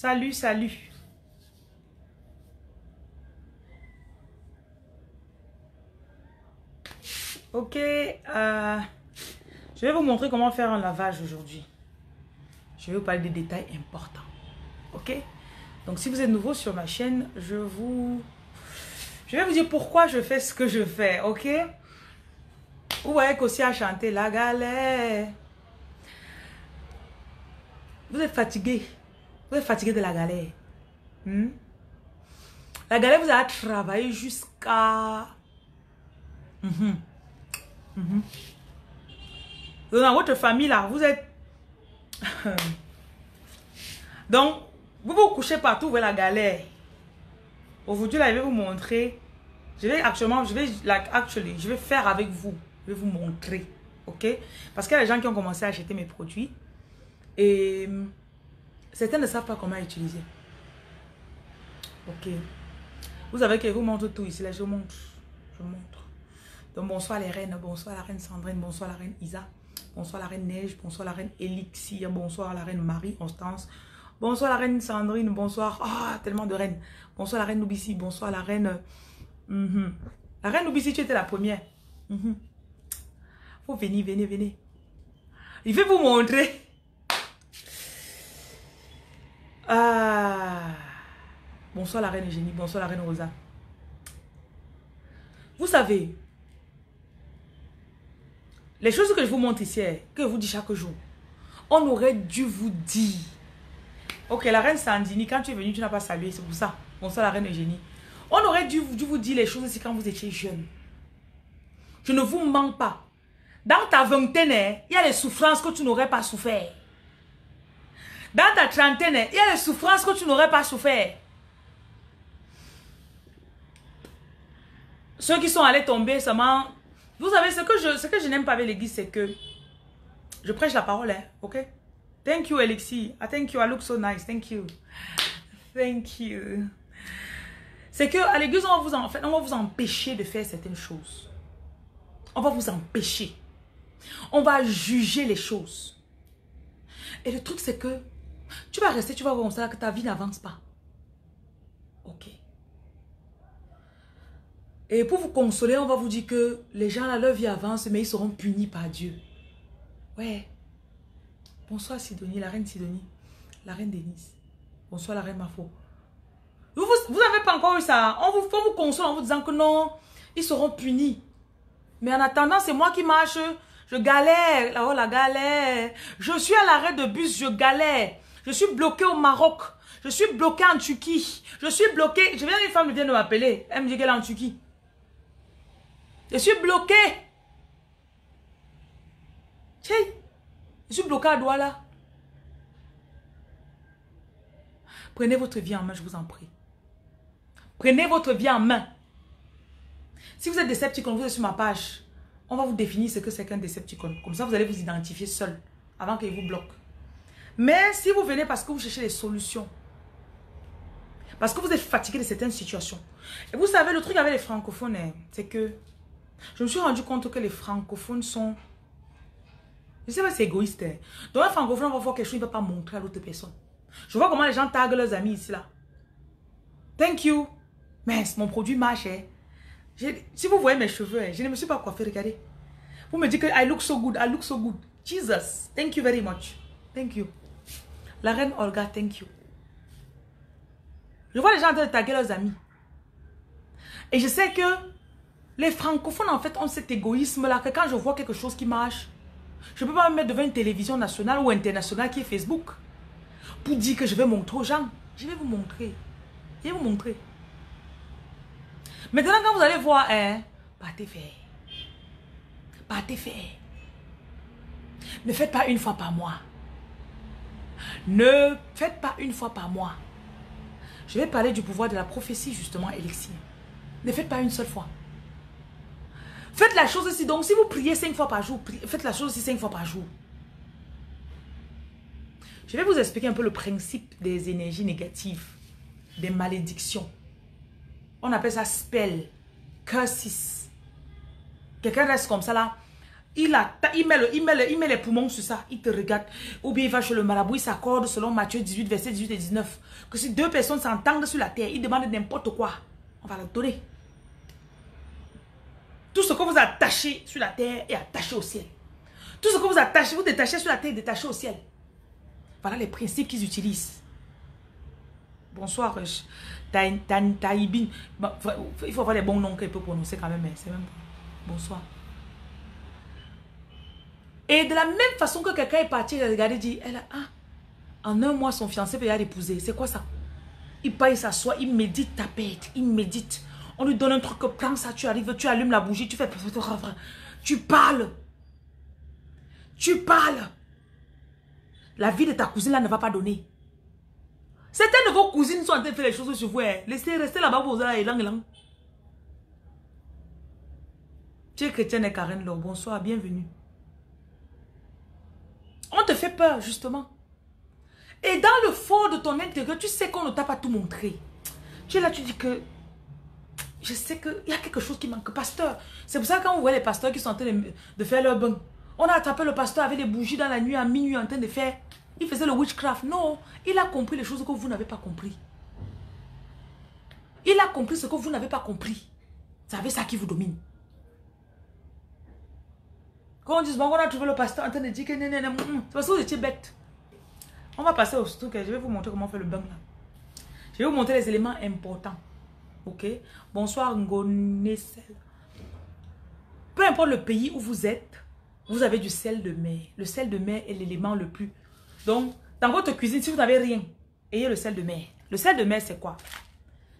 Salut, salut. Ok, euh, je vais vous montrer comment faire un lavage aujourd'hui. Je vais vous parler des détails importants. Ok? Donc si vous êtes nouveau sur ma chaîne, je vous... Je vais vous dire pourquoi je fais ce que je fais, ok? Vous voyez qu'aussi à chanter la galère. Vous êtes fatigué. Vous êtes fatigué de la galère. Hmm? La galère vous a travaillé jusqu'à... Mhm. Mhm. Dans votre famille, là, vous êtes... Donc, vous vous couchez partout, vous la galère. Aujourd'hui, là, je vais vous montrer. Je vais actuellement, je vais, like, actually, je vais faire avec vous. Je vais vous montrer. OK? Parce qu'il y a gens qui ont commencé à acheter mes produits. Et certains ne savent pas comment utiliser. Ok. Vous savez que je vous montre tout ici. Là, je vous montre. Je vous montre. Donc, bonsoir les reines. Bonsoir la reine Sandrine. Bonsoir la reine Isa. Bonsoir la reine Neige. Bonsoir la reine Elixir. Bonsoir la reine Marie Constance. Bonsoir la reine Sandrine. Bonsoir. Ah, tellement de reines. Bonsoir la reine Noubissi. Bonsoir la reine... Mhm. La reine Noubissi, tu étais la première. Mm Faut venir, venez, venez. Il veut vous montrer. Ah. Bonsoir la reine Eugénie. Bonsoir la reine Rosa. Vous savez, les choses que je vous montre ici, que je vous dis chaque jour, on aurait dû vous dire. Ok, la reine Sandini, quand tu es venue, tu n'as pas salué, c'est pour ça. Bonsoir la reine Eugénie. On aurait dû, vous dire les choses ici quand vous étiez jeune. Je ne vous mens pas. Dans ta vingtaine, hein, il y a des souffrances que tu n'aurais pas souffert. Dans ta trentaine, il y a des souffrances que tu n'aurais pas souffert. Ceux qui sont allés tomber seulement... Vous savez, ce que je, ce que je n'aime pas avec l'église, c'est que je prêche la parole, hein, ok? Thank you, Alexis. I thank you. I look so nice. Thank you. Thank you. C'est que à l'église, on en fait, on va vous empêcher de faire certaines choses. On va vous empêcher. On va juger les choses. Et le truc, c'est que tu vas rester, tu vas voir comme ça que ta vie n'avance pas. Ok. Et pour vous consoler, on va vous dire que les gens là, leur vie avance, mais ils seront punis par Dieu. Ouais. Bonsoir Sidonie, la reine Sidonie. La reine Denise. Bonsoir la reine Mafo. Vous n'avez pas encore eu ça. On vous, faut vous consoler en vous disant que non, ils seront punis. Mais en attendant, c'est moi qui marche. Je galère. Là-haut, la galère. Je suis à l'arrêt de bus, je galère. Je suis bloqué au Maroc. Je suis bloqué en Turquie. Je suis bloqué. Je viens une femme vient de m'appeler. Elle me dit qu'elle est en Turquie. Je suis bloqué. Je suis bloqué à Douala. Prenez votre vie en main, je vous en prie. Prenez votre vie en main. Si vous êtes Decepticon, vous êtes sur ma page. On va vous définir ce que c'est qu'un Decepticon. Comme ça, vous allez vous identifier seul avant qu'il vous bloque. Mais si vous venez parce que vous cherchez des solutions, parce que vous êtes fatigué de certaines situations, et vous savez, le truc avec les francophones, hein, c'est que je me suis rendu compte que les francophones sont... Je sais pas, c'est égoïste. Hein. Donc un francophone va voir quelque chose, il ne va pas montrer à l'autre personne. Je vois comment les gens taguent leurs amis ici, là. Thank you. Mais mon produit marche. Hein. Si vous voyez mes cheveux, je ne me suis pas coiffé, regardez. Vous me dites que I look so good, I look so good. Jesus, thank you very much. Thank you. La reine Olga, thank you. Je vois les gens en train de taguer leurs amis. Et je sais que les francophones, en fait, ont cet égoïsme-là, que quand je vois quelque chose qui marche, je ne peux pas me mettre devant une télévision nationale ou internationale qui est Facebook pour dire que je vais montrer aux gens. Je vais vous montrer. Je vais vous montrer. Maintenant, quand vous allez voir, hein, partez faire. Partez faire. Ne faites pas une fois par mois. Ne faites pas une fois par mois. Je vais parler du pouvoir de la prophétie, justement, Elixir. Ne faites pas une seule fois. Faites la chose aussi. Donc, si vous priez cinq fois par jour, faites la chose aussi cinq fois par jour. Je vais vous expliquer un peu le principe des énergies négatives, des malédictions. On appelle ça spell, curses. Quelqu'un reste comme ça là. Il, a, il, met il, met il met les poumons sur ça. Il te regarde. Ou bien il va chez le marabout. Il s'accorde selon Matthieu 18, verset 18 et 19. Que si deux personnes s'entendent sur la terre, ils demandent n'importe quoi. On va leur donner. Tout ce que vous attachez sur la terre est attaché au ciel. Tout ce que vous attachez, vous détachez sur la terre est détaché au ciel. Voilà les principes qu'ils utilisent. Bonsoir, Taïbin. Il faut avoir les bons noms qu'il peut prononcer quand même. C'est même Bonsoir. Et de la même façon que quelqu'un est parti, il a regardé, dit, elle a, ah, en un mois, son fiancé peut y aller épouser. C'est quoi ça? Il part, il s'assoit, il médite ta bête, il médite. On lui donne un truc, prends ça, tu arrives, tu allumes la bougie, tu fais... Tu parles. Tu parles. La vie de ta cousine là ne va pas donner. Certaines de vos cousines sont en train de faire les choses sur vous. Hein. Laissez rester là-bas pour vous là, lang, lang. Tu es chrétienne et Karen. Bonsoir, bienvenue. On te fait peur, justement. Et dans le fond de ton intérieur, tu sais qu'on ne t'a pas tout montré. Tu es là, tu dis que je sais qu'il y a quelque chose qui manque. Pasteur, c'est pour ça que quand on voit les pasteurs qui sont en train de, faire leur bain, on a attrapé le pasteur avec des bougies dans la nuit à minuit en train de faire. Il faisait le witchcraft. Non, il a compris les choses que vous n'avez pas compris. Il a compris ce que vous n'avez pas compris. C'est ça qui vous domine. Quand on dit, bon, on a trouvé le pasteur en train de dire que c'est parce que vous étiez bête. On va passer au truc. Je vais vous montrer comment on fait le bain là. Je vais vous montrer les éléments importants. Ok? Bonsoir Ngonesel. Peu importe le pays où vous êtes, vous avez du sel de mer. Le sel de mer est l'élément le plus... Donc, dans votre cuisine, si vous n'avez rien, ayez le sel de mer. Le sel de mer, c'est quoi?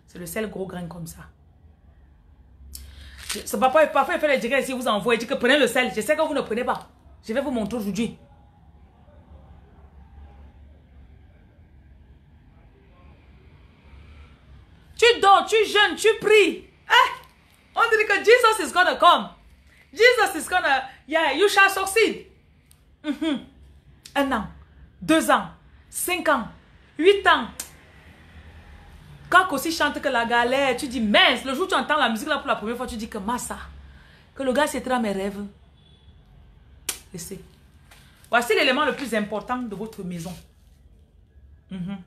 C'est le sel gros grain comme ça. C'est pas parfois il fait les directs ici, vous envoie, il dit que prenez le sel. Je sais que vous ne prenez pas. Je vais vous montrer aujourd'hui. Tu dors, tu jeûnes, tu pries. Eh? On dit que Jesus is gonna come. Jesus is gonna, yeah, you shall succeed. Mhm. Un an, deux ans, cinq ans, huit ans. Quand aussi chante que la galère, tu dis mince, le jour où tu entends la musique là pour la première fois, tu dis que massa. Que le gars c'était dans mes rêves. Laissez. Voici l'élément le plus important de votre maison. Mhm.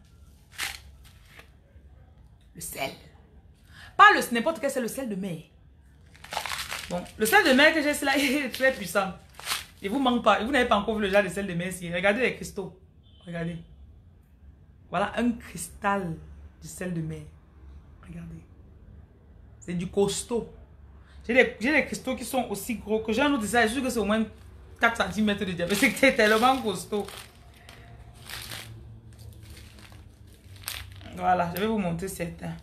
Le sel. Pas le n'importe quel, c'est le sel de mer. Bon, le sel de mer que j'ai, là, il est très puissant. Il vous manque pas. Vous n'avez pas encore vu le genre de sel de mer ici. Regardez les cristaux. Regardez. Voilà un cristal du sel de mer. Regardez. C'est du costaud. J'ai des, cristaux qui sont aussi gros que j'ai un autre ça. Suis que c'est au moins 4 cm de diamètre. C'est tellement costaud. Voilà, je vais vous montrer certains.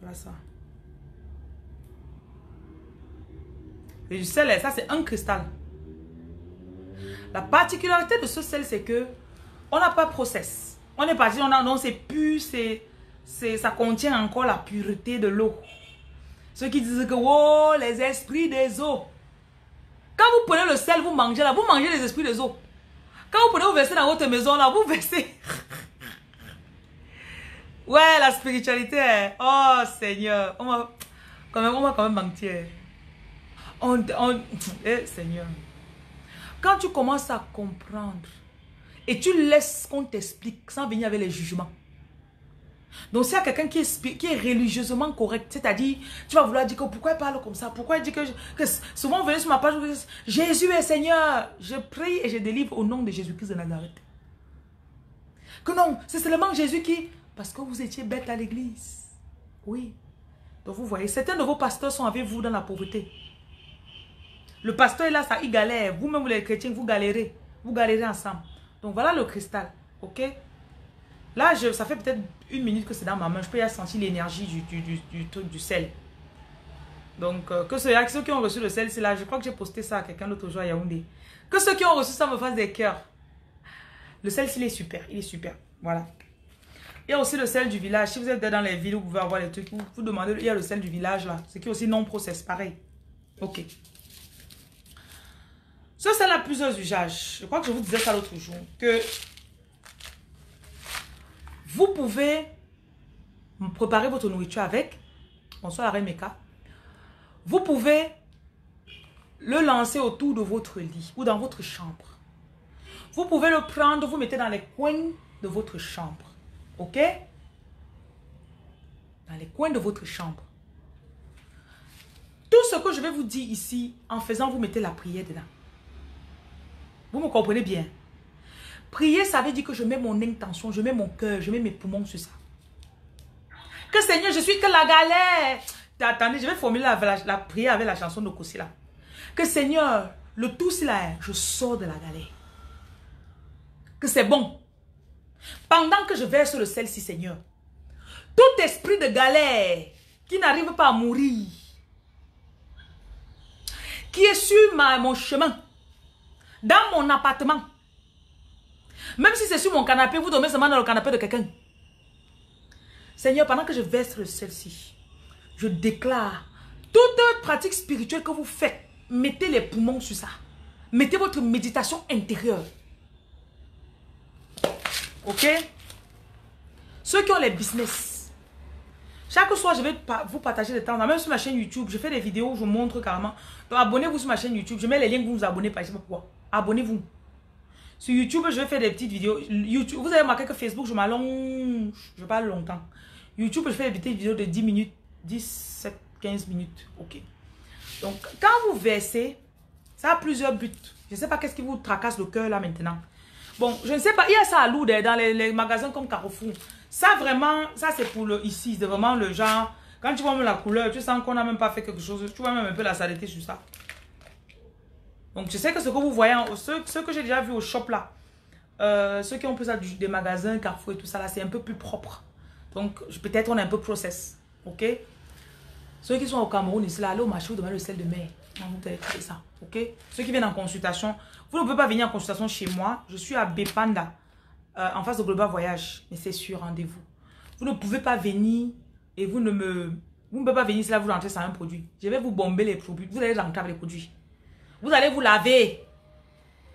Voilà ça. Et du sel, ça c'est un cristal. La particularité de ce sel, c'est que on n'a pas process. On est parti, on a, non, c'est pu, c'est, ça contient encore la pureté de l'eau. Ceux qui disent que, oh, les esprits des eaux. Quand vous prenez le sel, vous mangez là, vous mangez les esprits des eaux. Quand vous prenez, vous versez dans votre maison là, vous versez. Ouais, la spiritualité. Hein. Oh Seigneur. On va quand même, on quand même mentir. On, on, eh, Seigneur. Quand tu commences à comprendre et tu laisses qu'on t'explique sans venir avec les jugements. Donc, s'il y a quelqu'un qui est, qui est religieusement correct, c'est-à-dire, tu vas vouloir dire que pourquoi il parle comme ça, pourquoi il dit que, que souvent on venait sur ma page, Jésus est Seigneur, je prie et je délivre au nom de Jésus-Christ de Nazareth. Que non, c'est seulement Jésus qui, parce que vous étiez bête à l'église. Oui. Donc vous voyez, certains de vos pasteurs sont avec vous dans la pauvreté. Le pasteur est là, ça, il galère. Vous-même, les chrétiens, vous galérez. Vous galérez ensemble. Donc voilà le cristal. Ok? Là, je, ça fait peut-être une minute que c'est dans ma main. Je peux y sentir l'énergie du, du, du, truc, du sel. Donc, euh, que ceux, qui ont reçu le sel, c'est là. Je crois que j'ai posté ça à quelqu'un l'autre jour à Yaoundé. Que ceux qui ont reçu ça me fassent des cœurs. Le sel, il est super. Il est super. Voilà. Il y a aussi le sel du village. Si vous êtes dans les villes, vous pouvez avoir les trucs. Vous, vous demandez, il y a le sel du village là. C'est qui aussi non process, pareil. Ok. Ce sel a plusieurs usages. Je crois que je vous disais ça l'autre jour. Que vous pouvez préparer votre nourriture avec. Bonsoir Remeka. Vous pouvez le lancer autour de votre lit ou dans votre chambre. Vous pouvez le prendre, vous mettez dans les coins de votre chambre. OK? Dans les coins de votre chambre. Tout ce que je vais vous dire ici, en faisant, vous mettez la prière dedans. Vous me comprenez bien? Prier, ça veut dire que je mets mon intention, je mets mon cœur, je mets mes poumons sur ça. Que Seigneur, je suis que la galère. Attendez, je vais formuler la, prière avec la chanson de Kossi là. Que Seigneur, le tout c'est là, je sors de la galère. Que c'est bon. Pendant que je verse le sel-ci, Seigneur, tout esprit de galère qui n'arrive pas à mourir, qui est sur ma, mon chemin, dans mon appartement, même si c'est sur mon canapé, vous dormez seulement dans le canapé de quelqu'un. Seigneur, pendant que je verse le sel-ci, je déclare toute pratique spirituelle que vous faites, mettez les poumons sur ça. Mettez votre méditation intérieure. Ok? Ceux qui ont les business. Chaque soir, je vais vous partager des temps. Même sur ma chaîne YouTube, je fais des vidéos où je montre carrément. Donc, abonnez-vous sur ma chaîne YouTube. Je mets les liens que vous vous abonnez sais pas pourquoi. Abonnez-vous. Sur YouTube, je vais faire des petites vidéos. YouTube, vous avez remarqué que Facebook, je m'allonge. Je parle longtemps. YouTube, je fais des petites vidéos de 10 minutes, 17, 15 minutes. Ok. Donc, quand vous versez, ça a plusieurs buts. Je ne sais pas qu'est-ce qui vous tracasse le cœur là maintenant. Bon, je ne sais pas. Il y a ça à Lourdes, dans les, magasins comme Carrefour. Ça vraiment, ça c'est pour le ici. C'est vraiment le genre. Quand tu vois même la couleur, tu sens qu'on n'a même pas fait quelque chose. Tu vois même un peu la saleté sur ça. Donc, je sais que ce que vous voyez, ce, que j'ai déjà vu au shop là, euh, ceux qui ont plus ça des magasins, Carrefour et tout ça là, c'est un peu plus propre. Donc, peut-être on est un peu process. Ok? Ceux qui sont au Cameroun, ici là, allez au marché, vous demandez le sel de mer. vous allez trouver ça. Ok? Ceux qui viennent en consultation, vous ne pouvez pas venir en consultation chez moi. Je suis à Bepanda, euh, en face de Global Voyage. Mais c'est sur rendez-vous. Vous ne pouvez pas venir et vous ne me... Vous ne pouvez pas venir si là vous rentrez sans un produit. Je vais vous bomber les produits. Vous allez rentrer avec les produits. Vous allez vous laver.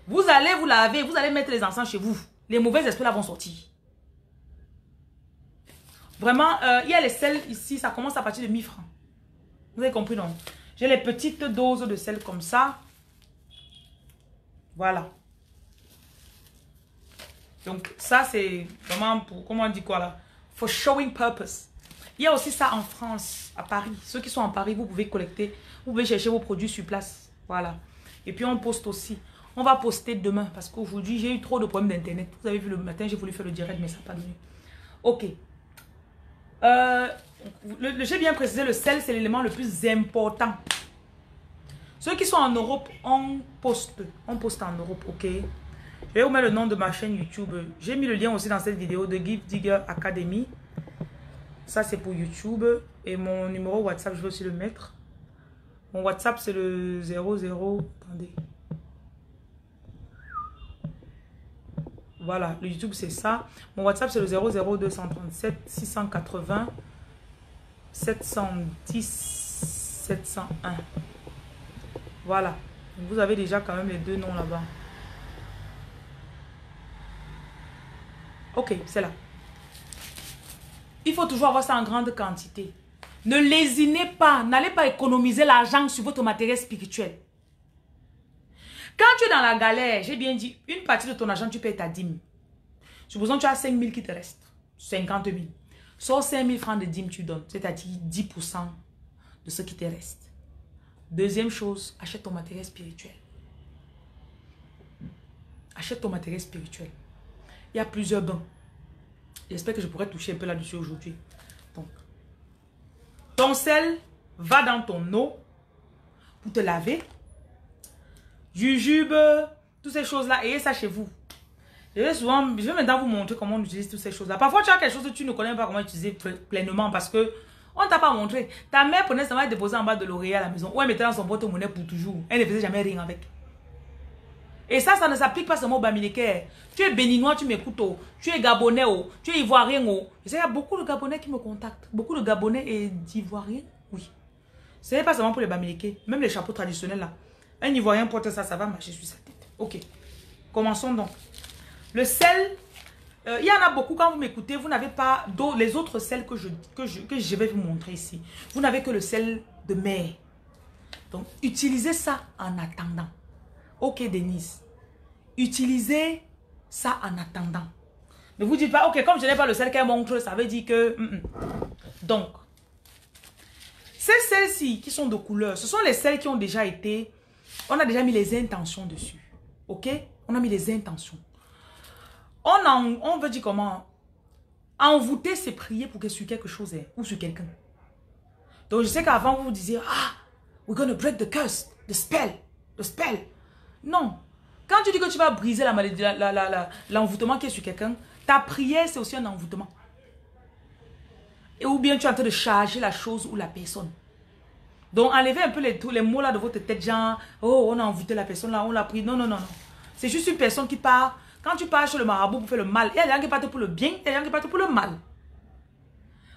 Vous allez vous laver. Vous allez mettre les encens chez vous. Les mauvais esprits là vont sortir. Vraiment, euh, il y a les sels ici. Ça commence à partir de 1000 francs. Vous avez compris non? J'ai les petites doses de sel comme ça. Voilà. Donc ça c'est vraiment pour, comment on dit quoi là? For showing purpose. Il y a aussi ça en France, à Paris. Ceux qui sont en Paris, vous pouvez collecter, vous pouvez chercher vos produits sur place. Voilà. Et puis on poste aussi. On va poster demain parce qu'aujourd'hui j'ai eu trop de problèmes d'internet. Vous avez vu le matin, j'ai voulu faire le direct mais ça n'a pas donné. Ok. Euh, j'ai bien précisé, le sel c'est l'élément le plus important. Ceux qui sont en Europe, on poste. On poste en Europe, ok. Je vais vous mettre le nom de ma chaîne YouTube. J'ai mis le lien aussi dans cette vidéo de Give Digger Academy. Ça, c'est pour YouTube. Et mon numéro WhatsApp, je vais aussi le mettre. Mon WhatsApp, c'est le 00... Attendez. Voilà, le YouTube, c'est ça. Mon WhatsApp, c'est le 00237 680 710 701. Voilà. Vous avez déjà quand même les deux noms là-bas. Ok, c'est là. Il faut toujours avoir ça en grande quantité. Ne lésinez pas. N'allez pas économiser l'argent sur votre matériel spirituel. Quand tu es dans la galère, j'ai bien dit, une partie de ton argent, tu payes ta dîme. Supposons que tu as 5 000 qui te restent. 50 000. Sors 5 000 francs de dîme, tu donnes. C'est-à-dire 10% de ce qui te reste. Deuxième chose, achète ton matériel spirituel. Achète ton matériel spirituel. Il y a plusieurs bains. J'espère que je pourrais toucher un peu là-dessus aujourd'hui. Donc, ton sel va dans ton eau pour te laver. Jujube, toutes ces choses-là, ayez ça chez vous. Je vais souvent, je vais maintenant vous montrer comment on utilise toutes ces choses-là. Parfois, tu as quelque chose que tu ne connais pas comment utiliser pleinement parce que on t'a pas montré. Ta mère prenait ça, elle déposer en bas de l'oreiller à la maison. Ou elle mettait dans son porte-monnaie pour toujours. Elle ne faisait jamais rien avec. Et ça, ça ne s'applique pas seulement au Bamileke. Tu es béninois, tu m'écoutes. Oh. Tu es gabonais, oh. tu es ivoirien. Oh. Il y a beaucoup de gabonais qui me contactent. Beaucoup de gabonais et d'ivoiriens. Oui. Ce n'est pas seulement pour les Bamileke. Même les chapeaux traditionnels là. Un ivoirien porte ça, ça va marcher sur sa tête. Ok. Commençons donc. Le sel, euh, il y en a beaucoup, quand vous m'écoutez, vous n'avez pas les autres sels que je, que, je, que je vais vous montrer ici. Vous n'avez que le sel de mer. Donc, utilisez ça en attendant. Ok, Denise. Utilisez ça en attendant. Ne vous dites pas, ok, comme je n'ai pas le sel qu'elle montre, ça veut dire que... Mm, mm. Donc, ces celles-ci qui sont de couleur, ce sont les celles qui ont déjà été... On a déjà mis les intentions dessus. Ok? On a mis les intentions. On, on veut dire comment? Envoûter, c'est prier pour que sur quelque chose est, ou sur quelqu'un. Donc, je sais qu'avant, vous vous disiez, ah, we're going to break the curse, the spell, the spell. Non. Quand tu dis que tu vas briser l'envoûtement la, la, la, qui est sur quelqu'un, ta prière, c'est aussi un envoûtement. Et ou bien tu es en train de charger la chose ou la personne. Donc, enlevez un peu les mots là de votre tête, genre, oh, on a envoûté la personne là, on l'a pris. Non, non, non, non. C'est juste une personne qui part quand tu pars chez le marabout pour faire le mal, il y a des gens qui partent pour le bien, il y a des gens qui partent pour le mal.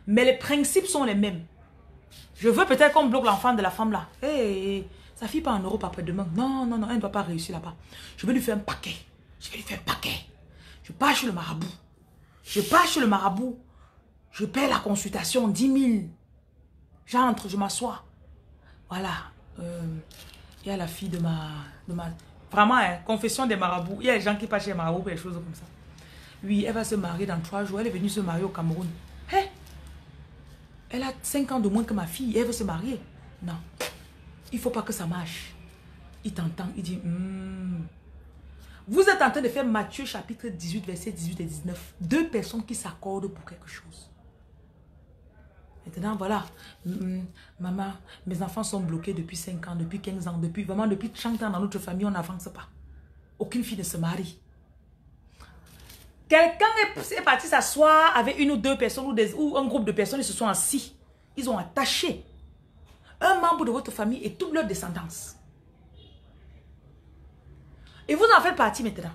Mais les principes sont les mêmes. Je veux peut-être qu'on bloque l'enfant de la femme là. Hey, sa fille pas en Europe après-demain. Non, non, non, elle ne doit pas réussir là-bas. Je vais lui faire un paquet. Je vais lui faire un paquet. Je pars chez le marabout. Je pars chez le marabout. Je paie la consultation, 10 000. J'entre, je m'assois. Voilà. Euh, il y a la fille de ma, de ma, Vraiment, hein, confession des marabouts. Il y a des gens qui passent chez les marabouts des choses comme ça. Oui, elle va se marier dans trois jours. Elle est venue se marier au Cameroun. Hé Elle a cinq ans de moins que ma fille. Elle veut se marier. Non. Il ne faut pas que ça marche. Il t'entend. Il dit, hmm. vous êtes en train de faire Matthieu chapitre 18, verset 18 et 19. Deux personnes qui s'accordent pour quelque chose. Maintenant, voilà, maman, mes enfants sont bloqués depuis 5 ans, depuis 15 ans, depuis vraiment depuis 30 ans dans notre famille, on n'avance pas. Aucune fille ne se marie. Quelqu'un est, parti s'asseoir avec une ou deux personnes ou, ou un groupe de personnes, ils se sont assis. Ils ont attaché un membre de votre famille et toute leur descendance. Et vous en faites partie maintenant.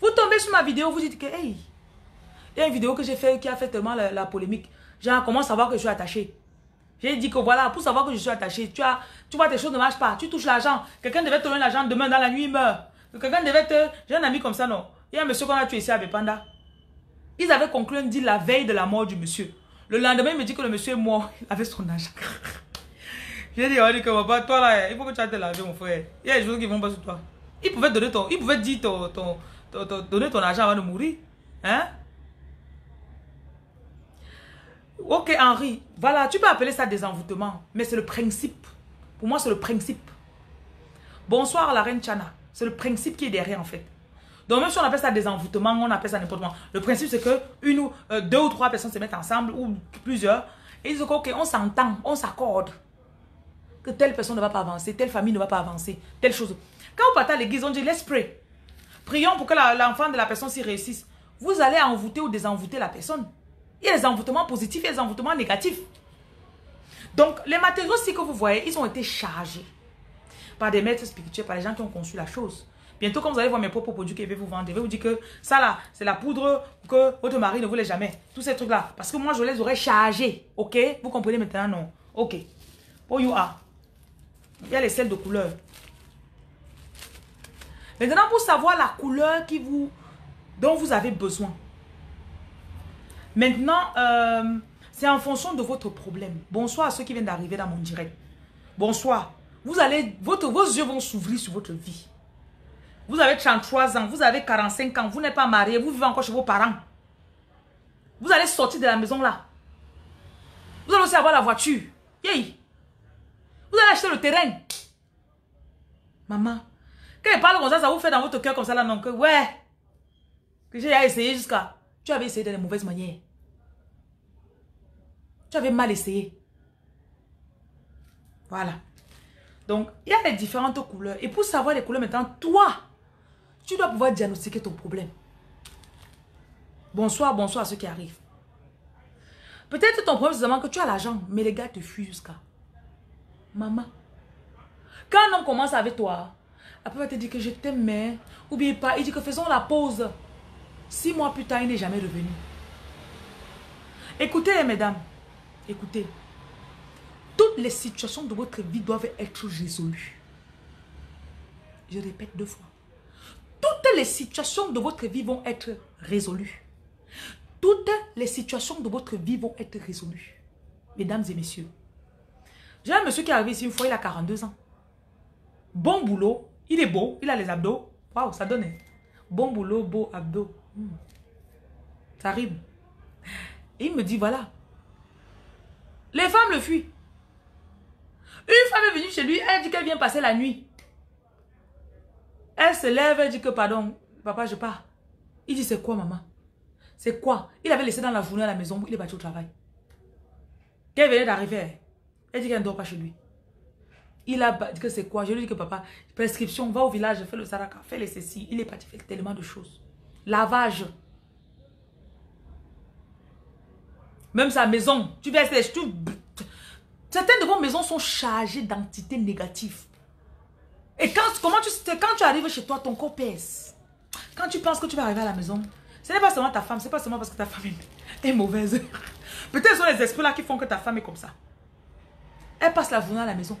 Vous tombez sur ma vidéo, vous dites que, hey, il y a une vidéo que j'ai fait qui a fait tellement la polémique. Genre, comment savoir que je suis attaché? J'ai dit que voilà, pour savoir que je suis attaché, tu, as, tu vois, tes choses ne marchent pas. Tu touches l'argent. Quelqu'un devait te donner l'argent demain dans la nuit, il meurt. Quelqu'un devait te... J'ai un ami comme ça, non Il y a un monsieur qu'on a tué ici à Bepanda. Ils avaient conclu un deal la veille de la mort du monsieur. Le lendemain, il me dit que le monsieur est mort. Il avait son argent. J'ai dit, que papa, toi là, il faut que tu ailles te mon frère. Il y a des choses qui vont pas sur toi. Il pouvait donner ton, il pouvait dire ton, ton, donner ton argent avant de mourir. Hein? Ok, Henri, voilà, tu peux appeler ça des envoûtements, mais c'est le principe. Pour moi, c'est le principe. Bonsoir, la reine Chana. C'est le principe qui est derrière, en fait. Donc, même si on appelle ça des envoûtements, on appelle ça n'importe quoi. Le principe, c'est que une ou euh, deux ou trois personnes se mettent ensemble, ou plusieurs, et ils disent, ok, on s'entend, on s'accorde. Que telle personne ne va pas avancer, telle famille ne va pas avancer, telle chose. Quand vous partez à l'église, on dit, let's pray. Prions pour que l'enfant de la personne s'y réussisse. Vous allez envoûter ou désenvoûter la personne. Il y a des envoûtements positifs et des envoûtements négatifs. Donc, les matériaux aussi que vous voyez, ils ont été chargés par des maîtres spirituels, par les gens qui ont conçu la chose. Bientôt, quand vous allez voir mes propres produits que je vais vous vendre, je vais vous dire que ça là, c'est la poudre que votre mari ne voulait jamais. Tous ces trucs-là. Parce que moi, je les aurais chargés. Ok? Vous comprenez maintenant, non Ok. Oh, you are. Il y a les sels de couleur. Maintenant, pour savoir la couleur qui vous, dont vous avez besoin, Maintenant, euh, c'est en fonction de votre problème. Bonsoir à ceux qui viennent d'arriver dans mon direct. Bonsoir. Vous allez, vos yeux vont s'ouvrir sur votre vie. Vous avez 33 ans, vous avez 45 ans, vous n'êtes pas marié, vous vivez encore chez vos parents. Vous allez sortir de la maison là. Vous allez aussi avoir la voiture. Yay. Vous allez acheter le terrain. Maman, quand elle parle comme ça, ça vous fait dans votre cœur comme ça là, non, que ouais. Que j'ai essayé jusqu'à... Tu avais essayé de la mauvaise manière. Tu avais mal essayé. Voilà. Donc, il y a les différentes couleurs. Et pour savoir les couleurs maintenant, toi, tu dois pouvoir diagnostiquer ton problème. Bonsoir, bonsoir à ceux qui arrivent. Peut-être ton problème, c'est que tu as l'argent, mais les gars te fuient jusqu'à. Maman. Quand un homme commence avec toi, après il va te dire que je t'aime, mais oublie pas, il dit que faisons la pause. Six mois plus tard, il n'est jamais revenu. Écoutez, mesdames, écoutez. Toutes les situations de votre vie doivent être résolues. Je répète deux fois. Toutes les situations de votre vie vont être résolues. Toutes les situations de votre vie vont être résolues. Mesdames et messieurs. J'ai un monsieur qui est arrivé ici une fois, il a 42 ans. Bon boulot. Il est beau. Il a les abdos. Waouh, ça donne. Bon boulot, beau abdos. Hmm. Ça rime. Et il me dit, voilà. Les femmes le fuient. Une femme est venue chez lui, elle dit qu'elle vient passer la nuit. Elle se lève, elle dit que pardon, papa, je pars. Il dit, c'est quoi, maman? C'est quoi? Il avait laissé dans la journée à la maison, il est parti au travail. Qu'elle venait d'arriver, elle dit qu'elle ne dort pas chez lui. Il a dit que c'est quoi? Je lui dis que papa, prescription, va au village, fais le saraka, fais les ceci. Il est parti faire tellement de choses. Lavage. Même sa maison, tu verses les... Certaines de vos maisons sont chargées d'entités négatives. Et quand, comment tu, quand tu arrives chez toi, ton corps pèse. Quand tu penses que tu vas arriver à la maison, ce n'est pas seulement ta femme, ce n'est pas seulement parce que ta femme est, mauvaise. Peut-être ce sont les esprits là qui font que ta femme est comme ça. Elle passe la journée à la maison.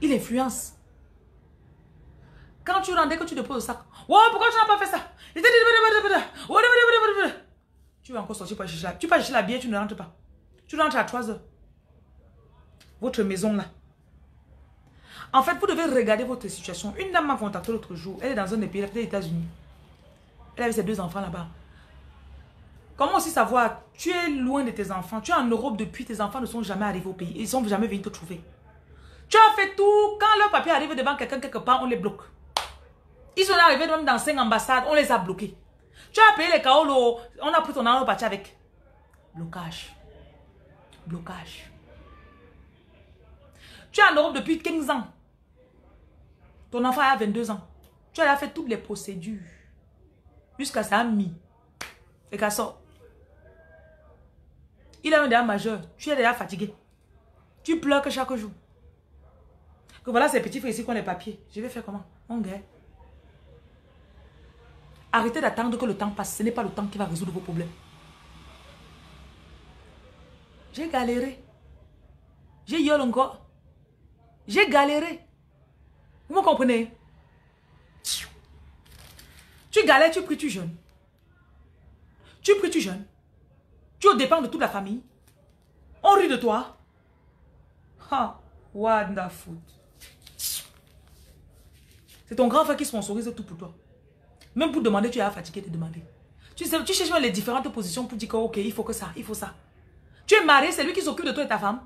Il influence. Quand tu rentres, que tu déposes le sac. Oh, pourquoi tu n'as pas fait ça? Tu vas encore sortir pour chercher la Tu vas chercher la bière, tu ne rentres pas. Tu rentres à 3 heures. Votre maison là. En fait, vous devez regarder votre situation. Une dame m'a contacté l'autre jour. Elle est dans un des pays, des États-Unis. Elle avait ses deux enfants là-bas. Comment aussi savoir, tu es loin de tes enfants, tu es en Europe depuis, tes enfants ne sont jamais arrivés au pays, ils ne sont jamais venus te trouver. Tu as fait tout, quand leur papier arrive devant quelqu'un quelque part, on les bloque. Ils sont arrivés même dans cinq ambassades, on les a bloqués. Tu as payé les kaolo, on a pris ton argent parti avec. Blocage. Blocage. Tu es en Europe depuis 15 ans. Ton enfant a 22 ans. Tu as fait toutes les procédures. Jusqu'à ça a mis. Et qu'à. Il est un déjà majeur. Tu es déjà fatigué. Tu pleures que chaque jour. Que voilà ces petits frères ici qui ont les papiers. Je vais faire comment? Mon gars. Arrêtez d'attendre que le temps passe. Ce n'est pas le temps qui va résoudre vos problèmes. J'ai galéré. J'ai eu encore. J'ai galéré. Vous me comprenez? Tu galères, tu pries, tu jeûnes. Tu pries, tu jeûnes. Tu dépends de toute la famille. On rit de toi. Ha, wonderful. C'est ton grand frère qui sponsorise tout pour toi. Même pour demander, tu es fatigué de demander. Tu, cherches les différentes positions pour dire que, ok, il faut que ça, il faut ça. Tu es marié, c'est lui qui s'occupe de toi et ta femme.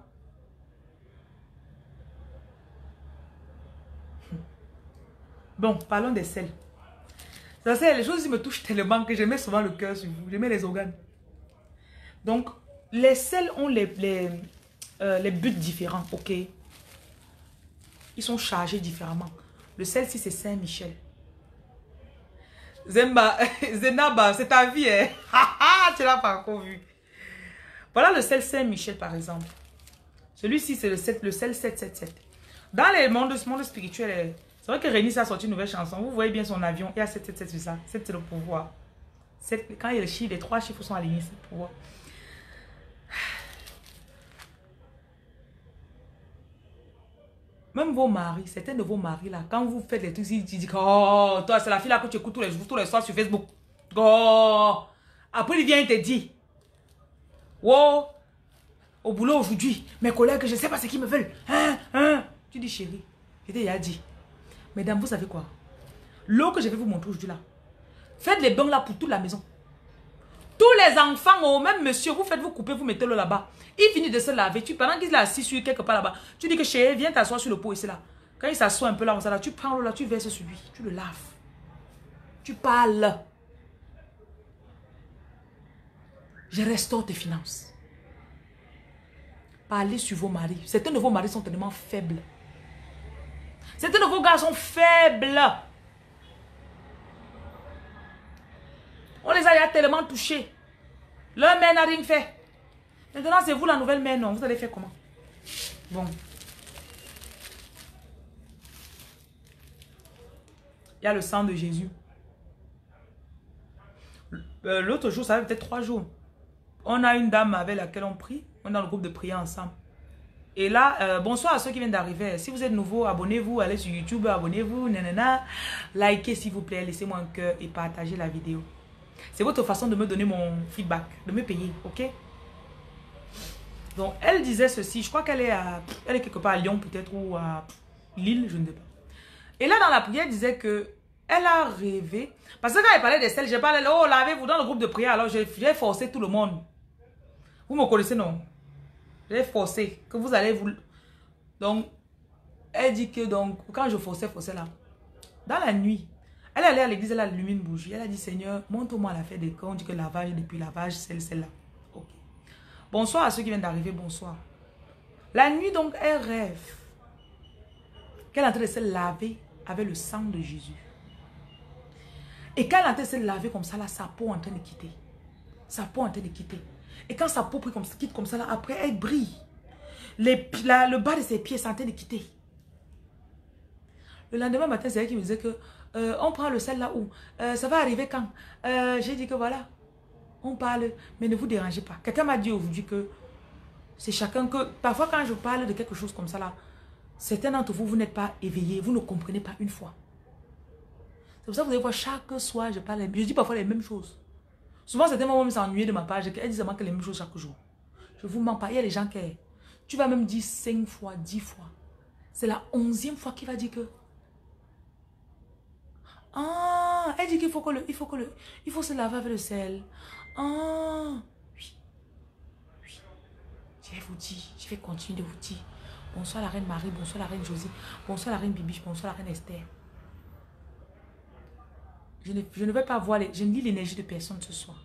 Bon, parlons des sels. Ça, c'est les choses qui me touchent tellement que je mets souvent le cœur sur vous. Je mets les organes. Donc, les sels ont les, les, euh, buts différents, ok? Ils sont chargés différemment. Le sel, si c'est Saint-Michel. Zemba, Zenaba, c'est ta vie, hein? tu l'as pas encore vu. Voilà le sel Saint-Michel, par exemple. Celui-ci, c'est le, le sel 777. Dans les mondes, ce monde spirituel, c'est vrai que Rémi a sorti une nouvelle chanson. Vous voyez bien son avion. Il y a 7, 7, 7 sur ça. 7, c'est le pouvoir. quand il y a le chiffre, les trois chiffres sont alignés, c'est le pouvoir. Même vos maris, certains de vos maris là, quand vous faites les trucs, ils disent Oh, toi, c'est la fille là que tu écoutes tous les jours, tous les soirs sur Facebook. Oh. Après, il vient, il te dit Oh, au boulot aujourd'hui, mes collègues, je ne sais pas ce qu'ils me veulent. Hein, hein. Tu dis chérie, je t'ai déjà dit. Mesdames, vous savez quoi? L'eau que je vais vous montrer aujourd'hui là. Faites les bains là pour toute la maison. Tous les enfants, oh, même monsieur, vous faites vous couper, vous mettez l'eau là-bas. Il finit de se laver. Tu, pendant qu'il est assis sur quelque part là-bas, tu dis que chérie, viens t'asseoir sur le pot ici là. Quand il s'assoit un peu là, là, tu prends l'eau là, tu verses sur lui. Tu le laves. Tu parles. Je restaure tes finances. Parlez sur vos maris. Certains de vos maris sont tellement faibles. Certains de vos gars sont faibles. On les a tellement touchés. Leur mère n'a rien fait. Maintenant, c'est vous la nouvelle mère, non Vous allez faire comment? Bon. Il y a le sang de Jésus. Euh, l'autre jour, ça fait peut-être trois jours. On a une dame avec laquelle on prie. On est dans le groupe de prière ensemble. Et là, euh, bonsoir à ceux qui viennent d'arriver. Si vous êtes nouveau, abonnez-vous, allez sur YouTube, abonnez-vous, nanana. Likez s'il vous plaît, laissez-moi un cœur et partagez la vidéo. C'est votre façon de me donner mon feedback, de me payer, ok? Donc, elle disait ceci, je crois qu'elle est, à, elle est quelque part à Lyon peut-être ou à... L'île, je ne sais pas. Et là, dans la prière, elle disait que elle a rêvé. Parce que quand elle parlait des sels, j'ai parlé, oh, lavez-vous dans le groupe de prière. Alors, j'ai forcé tout le monde. Vous me connaissez, non? J'ai forcé que vous allez vous... Donc, elle dit que donc, quand je forçais, forçais là, dans la nuit, elle allait à l'église, elle a une bougie. Elle a dit, Seigneur, montre-moi la fête des camps. On dit que lavage, depuis lavage, celle, celle-là. Bonsoir à ceux qui viennent d'arriver, bonsoir. La nuit, donc, elle rêve qu'elle est en train de se laver avec le sang de Jésus. Et quand elle est en train de se laver comme ça, là, sa peau est en train de quitter. Sa peau est en train de quitter. Et quand sa peau comme, quitte comme ça, là, après, elle brille. Le bas de ses pieds est en train de quitter. Le lendemain matin, c'est elle qui me disait que euh, on prend le sel là où? Euh, Ça va arriver quand? Euh, J'ai dit que voilà, on parle, mais ne vous dérangez pas. Quelqu'un m'a dit aujourd'hui que c'est chacun que... Parfois quand je parle de quelque chose comme ça là, certains d'entre vous, vous n'êtes pas éveillés, vous ne comprenez pas une fois. C'est pour ça que vous allez voir chaque soir, je parle, je dis parfois les mêmes choses. Souvent, certains vont s'ennuyer de ma page, elles disent que les mêmes choses chaque jour. Je vous mens pas, il y a des gens qui... Tu vas même dire cinq fois, dix fois. C'est la onzième fois qu'il va dire que ah, elle dit qu'il faut que le, il faut que le, il faut se laver avec le sel. Ah, oui, oui. Je vais vous dire, je vais continuer de vous dire. Bonsoir la reine Marie, bonsoir la reine Josie, bonsoir la reine Bibiche, bonsoir la reine Esther. Je ne, je ne vais pas voir, les, je ne lis l'énergie de personne ce soir.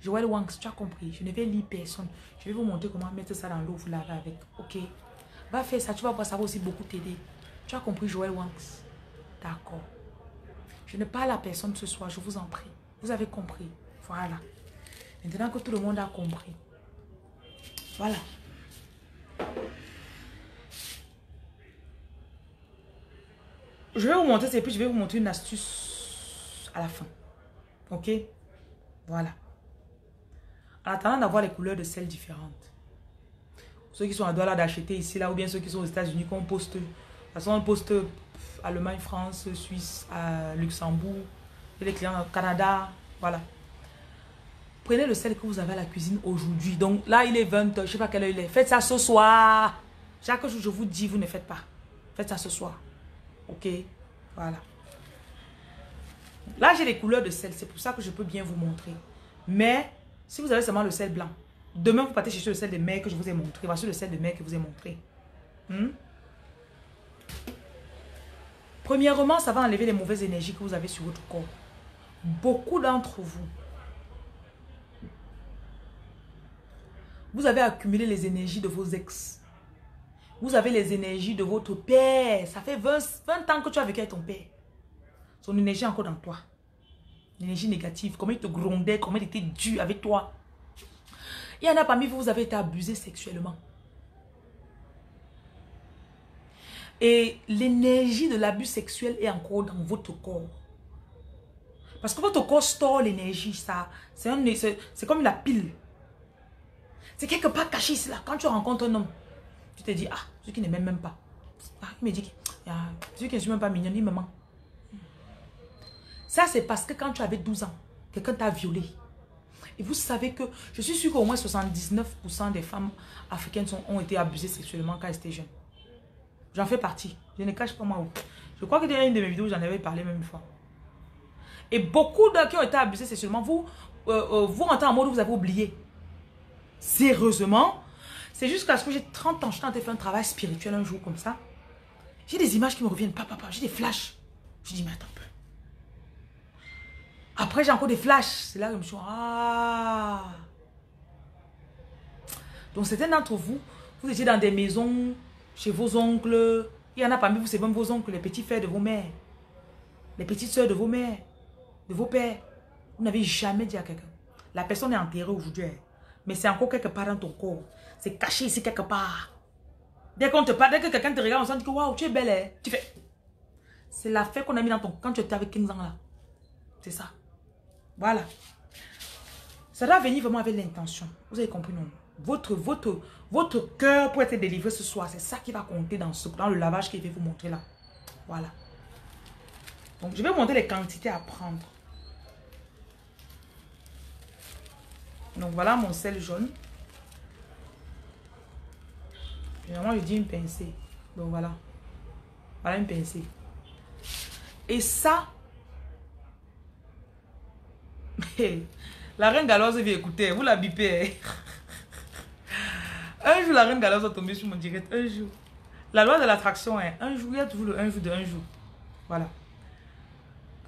Joël Wanks, tu as compris. Je ne vais lire personne. Je vais vous montrer comment mettre ça dans l'eau, vous laver avec. Ok? Va faire ça, tu vas voir, ça va aussi beaucoup t'aider. Tu as compris, Joël Wanks. D'accord. Je ne parle à personne ce soir, je vous en prie. Vous avez compris. Voilà. Maintenant que tout le monde a compris. Voilà. Je vais vous montrer et puis je vais vous montrer une astuce à la fin. Ok? Voilà. En attendant d'avoir les couleurs de sel différentes. Ceux qui sont à droite d'acheter ici, là, ou bien ceux qui sont aux États-Unis, qu'on poste. De toute façon, on poste Allemagne, France, Suisse, Luxembourg, les clients au Canada, voilà. Prenez le sel que vous avez à la cuisine aujourd'hui. Donc là, il est 20h, je ne sais pas quelle heure il est. Faites ça ce soir. Chaque jour, je vous dis, vous ne faites pas. Faites ça ce soir. Ok? Voilà. Là, j'ai les couleurs de sel. C'est pour ça que je peux bien vous montrer. Mais, si vous avez seulement le sel blanc, demain, vous partez chercher le sel de mer que je vous ai montré. Voici le sel de mer que je vous ai montré. Hmm? Premièrement, ça va enlever les mauvaises énergies que vous avez sur votre corps. Beaucoup d'entre vous, vous avez accumulé les énergies de vos ex. Vous avez les énergies de votre père. Ça fait 20, 20 ans que tu as vécu avec ton père. Son énergie est encore dans toi. L'énergie négative. Comment il te grondait, comment il était dur avec toi. Il y en a parmi vous, vous avez été abusé sexuellement. Et l'énergie de l'abus sexuel est encore dans votre corps. Parce que votre corps store l'énergie, ça. C'est comme la pile. C'est quelque part caché ici, là. Quand tu rencontres un homme, tu te dis, ah, celui qui ne m'aime même pas. Ah, il me dit, ah, celui qui ne suis même pas mignon, il me ment. Ça, c'est parce que quand tu avais 12 ans, quelqu'un t'a violé. Et vous savez que, je suis sûr qu'au moins 79% des femmes africaines ont été abusées sexuellement quand elles étaient jeunes. J'en fais partie. Je ne cache pas moi. Je crois que dans une de mes vidéos, j'en avais parlé même une fois. Et beaucoup de qui ont été abusés c'est seulement vous, euh, euh, vous rentrez en mode où vous avez oublié. Sérieusement, c'est jusqu'à ce que j'ai 30 ans, je train de faire un travail spirituel un jour comme ça. J'ai des images qui me reviennent, papa, papa, j'ai des flashs. Je dis, mais attends un peu. Après, j'ai encore des flashs. C'est là que je me suis dit, ah. Donc, certains d'entre vous, vous étiez dans des maisons chez vos oncles. Il y en a parmi vous, c'est même vos oncles, les petits frères de vos mères. Les petites soeurs de vos mères, de vos pères. Vous n'avez jamais dit à quelqu'un. La personne est enterrée aujourd'hui. Hein. Mais c'est encore quelque part dans ton corps. C'est caché ici quelque part. Dès qu'on te parle, dès que quelqu'un te regarde, on sent que waouh, tu es belle. Hein. Tu fais. C'est la fête qu'on a mis dans ton. Quand tu étais avec 15 ans là. C'est ça. Voilà. Ça doit venir vraiment avec l'intention. Vous avez compris, non? Votre, votre, votre cœur pour être délivré ce soir. C'est ça qui va compter dans, ce, dans le lavage je vais vous montrer là. Voilà. Donc, je vais vous montrer les quantités à prendre. Donc, voilà mon sel jaune. Généralement, je dis une pincée. Donc, voilà. Voilà une pincée. Et ça, la reine galoise vient écouter, vous la bipez. Un jour, la reine galoise va tomber sur mon direct, un jour. La loi de l'attraction est un jour, il y a toujours le un jour de un jour. Voilà.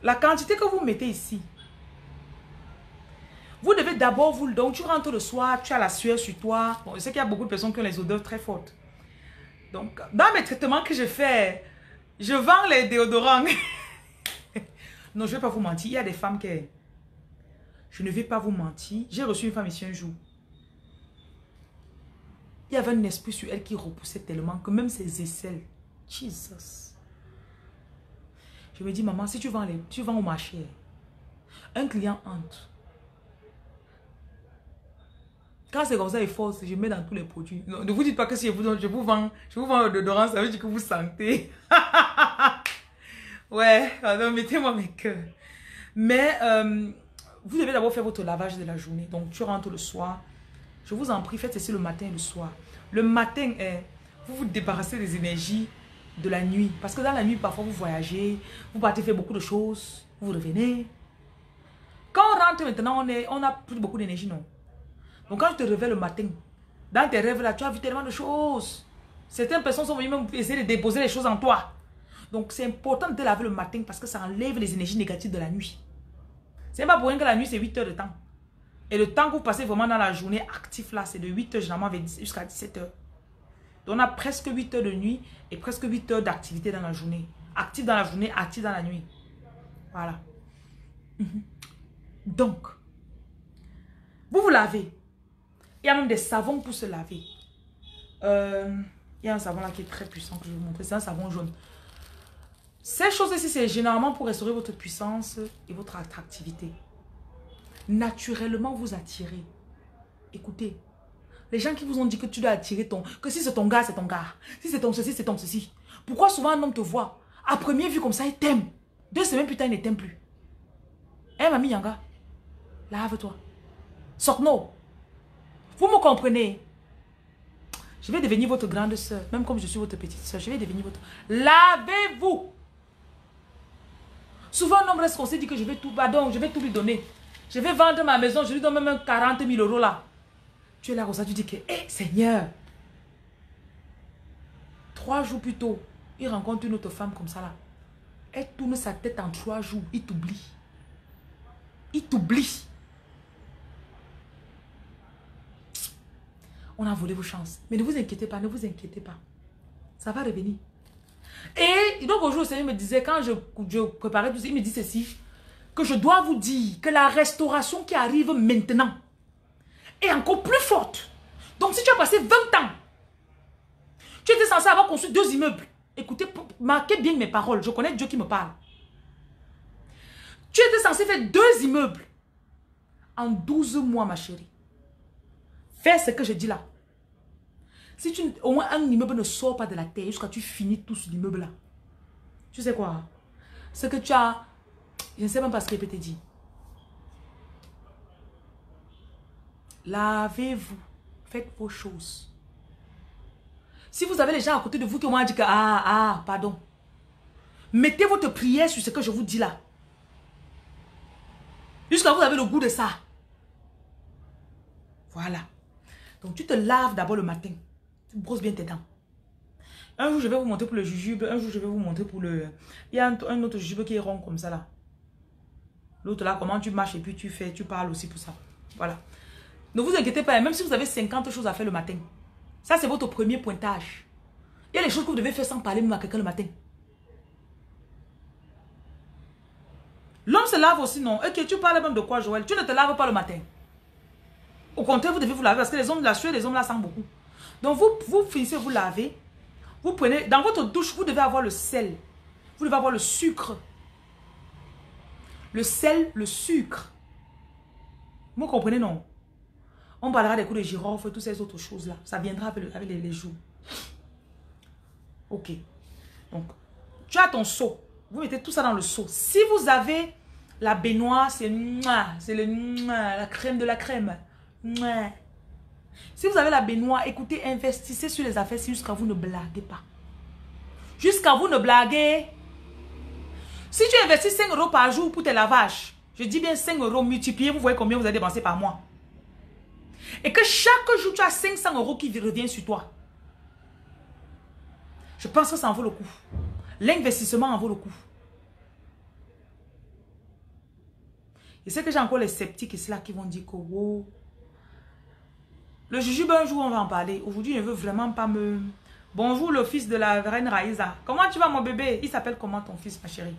La quantité que vous mettez ici, vous devez d'abord vous... Donc, tu rentres le soir, tu as la sueur sur toi. Bon, je sais qu'il y a beaucoup de personnes qui ont les odeurs très fortes. Donc, dans mes traitements que je fais, je vends les déodorants. non, je ne vais pas vous mentir. Il y a des femmes qui... Je ne vais pas vous mentir. J'ai reçu une femme ici un jour. Il y avait un esprit sur elle qui repoussait tellement que même ses aisselles. Jesus. Je me dis, maman, si tu vends, les, tu vends au marché, un client entre. Quand c'est comme ça, il force, je mets dans tous les produits. ne vous dites pas que si je vous, je vous vends, je vous vends l'odorant, ça veut dire que vous sentez. ouais, alors mettez-moi mes cœurs. Mais euh, vous devez d'abord faire votre lavage de la journée. Donc, tu rentres le soir. Je vous en prie, faites ceci le matin et le soir. Le matin, est, vous vous débarrassez des énergies de la nuit. Parce que dans la nuit, parfois, vous voyagez, vous partez faire beaucoup de choses, vous revenez. Quand on rentre maintenant, on, est, a plus beaucoup d'énergie, non? Donc quand tu te réveilles le matin, dans tes rêves là, tu as vu tellement de choses. Certaines personnes sont venues même essayer de déposer les choses en toi. Donc c'est important de te laver le matin parce que ça enlève les énergies négatives de la nuit. C'est pas pour rien que la nuit c'est 8 heures de temps. Et le temps que vous passez vraiment dans la journée actif là, c'est de 8 heures généralement jusqu'à 17 heures. Donc on a presque 8 heures de nuit et presque 8 heures d'activité dans la journée. Actif dans la journée, actif dans la nuit. Voilà. Mhm. Donc, vous vous lavez. Il y a même des savons pour se laver. Euh, il y a un savon là qui est très puissant que je vais vous montrer. C'est un savon jaune. Ces choses-ci, c'est généralement pour restaurer votre puissance et votre attractivité. Naturellement, vous attirez. Écoutez, les gens qui vous ont dit que tu dois attirer ton... Que si c'est ton gars, c'est ton gars. Si c'est ton ceci, c'est ton ceci. Pourquoi souvent un homme te voit À première vue comme ça, il t'aime. Deux semaines plus tard, il ne t'aime plus. Eh, mamie Yanga, lave-toi. Sors-nous. Vous me comprenez? Je vais devenir votre grande soeur. Même comme je suis votre petite soeur, je vais devenir votre... Lavez-vous. Souvent, un homme reste qu'on s'est dit que je vais tout... Pardon, je vais tout lui donner. Je vais vendre ma maison, je lui donne même 40 000 euros là. Tu es là comme ça, tu dis que, hé Seigneur, trois jours plus tôt, il rencontre une autre femme comme ça là. Elle tourne sa tête en trois jours, il t'oublie. Il t'oublie. On a volé vos chances. Mais ne vous inquiétez pas, ne vous inquiétez pas. Ça va revenir. Et donc aujourd'hui, le Seigneur me disait, quand je, je préparais tout ça, il me dit ceci, que je dois vous dire que la restauration qui arrive maintenant, est encore plus forte. Donc si tu as passé 20 ans, tu étais censé avoir construit deux immeubles. Écoutez, marquez bien mes paroles. Je connais Dieu qui me parle. Tu étais censé faire deux immeubles en 12 mois, ma chérie. Fais ce que je dis là. Si tu, au moins un immeuble ne sort pas de la terre jusqu'à tu finis tout ce immeuble là. Tu sais quoi? Ce que tu as, je ne sais même pas ce que je peux te dire. Lavez-vous. Faites vos choses. Si vous avez les gens à côté de vous qui m'ont dit que, ah, ah, pardon. Mettez votre prière sur ce que je vous dis là. Jusqu'à vous avez le goût de ça. Voilà. Donc tu te laves d'abord le matin. Tu brosses bien tes dents. Un jour, je vais vous montrer pour le jujube. Un jour, je vais vous montrer pour le... Il y a un, autre jujube qui est rond comme ça là. L'autre là, comment tu marches et puis tu fais, tu parles aussi pour ça. Voilà. Ne vous inquiétez pas, même si vous avez 50 choses à faire le matin. Ça, c'est votre premier pointage. Il y a les choses que vous devez faire sans parler même à quelqu'un le matin. L'homme se lave aussi, non Ok, tu parles même de quoi, Joël? Tu ne te laves pas le matin. Au contraire, vous devez vous laver parce que les hommes, la sueur, les hommes là sentent beaucoup. Donc, vous, vous finissez, vous lavez. Vous prenez, dans votre douche, vous devez avoir le sel. Vous devez avoir le sucre. Le sel, le sucre. Vous comprenez, non? On parlera des coups de girofle, toutes ces autres choses-là. Ça viendra avec, les, jours. Ok. Donc, tu as ton seau. Vous mettez tout ça dans le seau. Si vous avez la baignoire, c'est c'est la crème de la crème. Si vous avez la baignoire, écoutez, investissez sur les affaires jusqu'à vous ne blaguez pas. Jusqu'à vous ne blaguez. Si tu investis 5 euros par jour pour tes lavages, je dis bien 5 euros multipliés, vous voyez combien vous avez dépensé par mois. Et que chaque jour, tu as 500 euros qui reviennent sur toi. Je pense que ça en vaut le coup. L'investissement en vaut le coup. Et c'est que j'ai encore les sceptiques et là qui vont dire que Le jujube, un jour, on va en parler. Aujourd'hui, je ne veux vraiment pas me... Bonjour, le fils de la reine Raïsa. Comment tu vas, mon bébé? Il s'appelle comment, ton fils, ma chérie?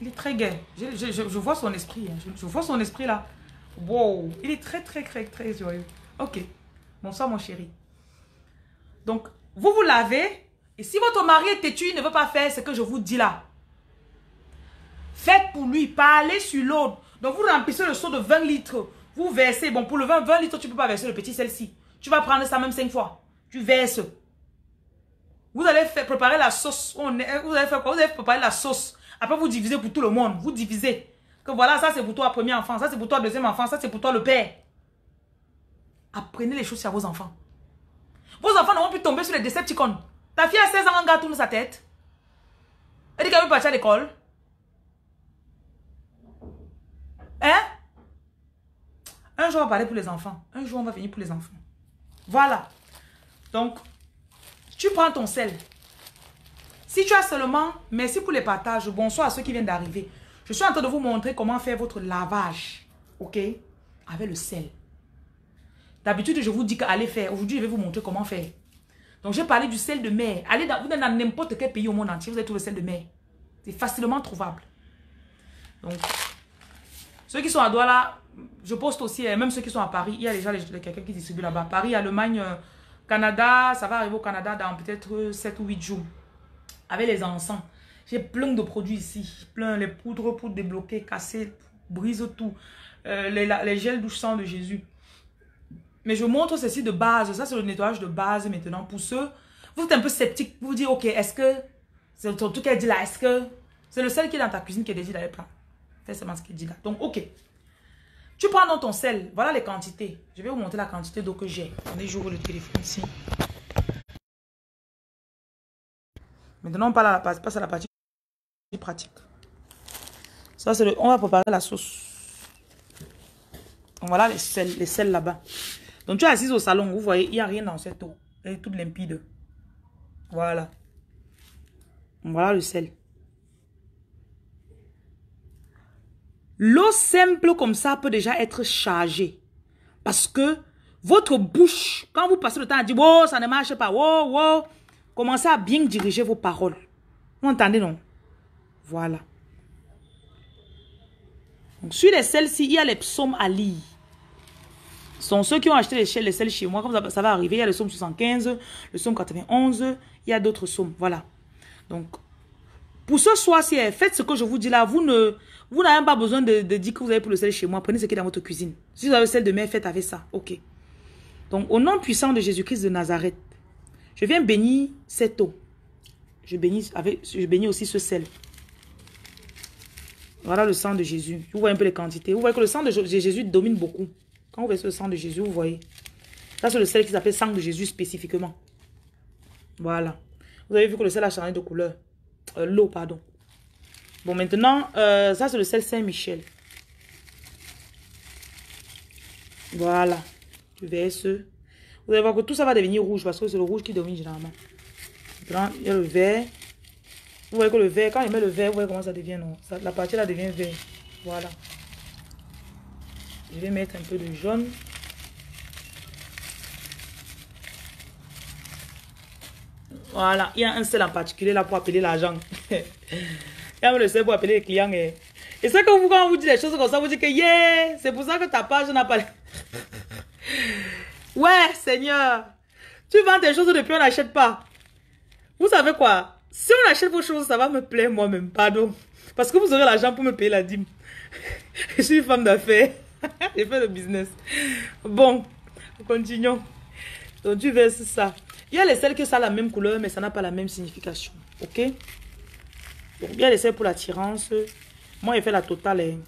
Il est très gai. Je, vois son esprit. Hein. Je, vois son esprit, là. Wow. Il est très, très, très, très joyeux. Ok. Bonsoir, mon chéri. Donc, vous vous lavez. Et si votre mari est têtu, il ne veut pas faire ce que je vous dis là. Faites pour lui. Parlez sur l'autre. Donc, vous remplissez le seau de 20 litres. Vous versez. Bon, pour le 20, 20 litres, tu ne peux pas verser le petit celle-ci. Tu vas prendre ça même 5 fois. Tu verses. Vous allez préparer la sauce. vous allez faire quoi? Vous allez préparer la sauce. Après, vous divisez pour tout le monde. Vous divisez. Que voilà, ça c'est pour toi, premier enfant. Ça c'est pour toi, deuxième enfant. Ça c'est pour toi, le père. Apprenez les choses à vos enfants. Vos enfants n'ont plus tomber sur les Decepticons. Ta fille a 16 ans, un gars tourne sa tête. Elle dit qu'elle veut partir à l'école. Hein? Un jour, on va parler pour les enfants. Un jour, on va venir pour les enfants. Voilà. Donc, tu prends ton sel. Si tu as seulement, merci pour les partages, bonsoir à ceux qui viennent d'arriver. Je suis en train de vous montrer comment faire votre lavage. OK? Avec le sel. D'habitude, je vous dis qu'allez faire. Aujourd'hui, je vais vous montrer comment faire. Donc, j'ai parlé du sel de mer. Allez dans, dans n'importe quel pays au monde entier, vous avez tout le sel de mer. C'est facilement trouvable. Donc, ceux qui sont à Douala, je poste aussi, hein, même ceux qui sont à Paris, il y a déjà quelqu'un qui distribue là-bas. Paris, Allemagne, euh, Canada, ça va arriver au Canada dans peut-être 7 ou 8 jours. Avec les encens. J'ai plein de produits ici. Plein, les poudres pour débloquer, casser, brise tout. Euh, les, gels douche sang de Jésus. Mais je montre ceci de base. Ça, c'est le nettoyage de base maintenant. Pour ceux, vous êtes un peu sceptique. Vous vous dites, ok, est-ce que, c'est le truc qu'elle dit là, est-ce que, c'est le sel qui est dans ta cuisine qui est déjà dans les. C'est seulement ce qu'il dit là. Donc, ok. Tu prends ton sel. Voilà les quantités. Je vais vous montrer la quantité d'eau que j'ai. On est j'ouvre le téléphone ici. Maintenant, on passe à la partie pratique. Ça, c'est le... On va préparer la sauce. voilà les sels, les sels là-bas. Donc, tu es assise au salon. Vous voyez, il n'y a rien dans cette eau. Elle est toute limpide. Voilà. Voilà le sel. L'eau simple comme ça peut déjà être chargée. Parce que votre bouche, quand vous passez le temps à dire, oh, ça ne marche pas, oh, oh, commencez à bien diriger vos paroles. Vous entendez, non? Voilà. Donc, sur les celles-ci, il y a les psaumes à lire. Ce sont ceux qui ont acheté les, les selles chez moi, ça, ça, va arriver. Il y a le psaume 75, le psaume 91, il y a d'autres psaumes. Voilà. Donc, pour ce soir-ci, faites ce que je vous dis là. Vous ne, vous n'avez pas besoin de, dire que vous avez pour le sel chez moi. Prenez ce qui est dans votre cuisine. Si vous avez le sel de mer, faites avec ça. Ok. Donc, au nom puissant de Jésus-Christ de Nazareth, je viens bénir cette eau. Je bénis, avec, je bénis aussi ce sel. Voilà le sang de Jésus. Vous voyez un peu les quantités. Vous voyez que le sang de Jésus domine beaucoup. Quand vous voyez le sang de Jésus, vous voyez. Ça, c'est le sel qui s'appelle sang de Jésus spécifiquement. Voilà. Vous avez vu que le sel a changé de couleur. Euh, l'eau, pardon. Bon, maintenant, euh, ça, c'est le sel Saint-Michel. Voilà. Tu verses. Vous allez voir que tout ça va devenir rouge parce que c'est le rouge qui domine généralement. Il y a le vert. Vous voyez que le vert, quand il met le vert, vous voyez comment ça devient, non? La partie là devient vert. Voilà. Je vais mettre un peu de jaune. Voilà, il y a un seul en particulier là pour appeler l'argent. a le seul pour appeler les clients. Et, et c'est que vous, quand vous dit des choses comme ça, vous dites que yeah, c'est pour ça que ta page n'a pas... ouais, Seigneur, tu vends des choses depuis on n'achète pas. Vous savez quoi? Si on achète vos choses, ça va me plaire moi-même, pardon. Parce que vous aurez l'argent pour me payer la dîme. Je suis femme d'affaires. J'ai fait le business. Bon, continuons. Donc tu verses ça. Il y a les sels qui ça a la même couleur, mais ça n'a pas la même signification. Ok? Les sels pour l'attirance. Moi, j'ai fait la totale. Hein.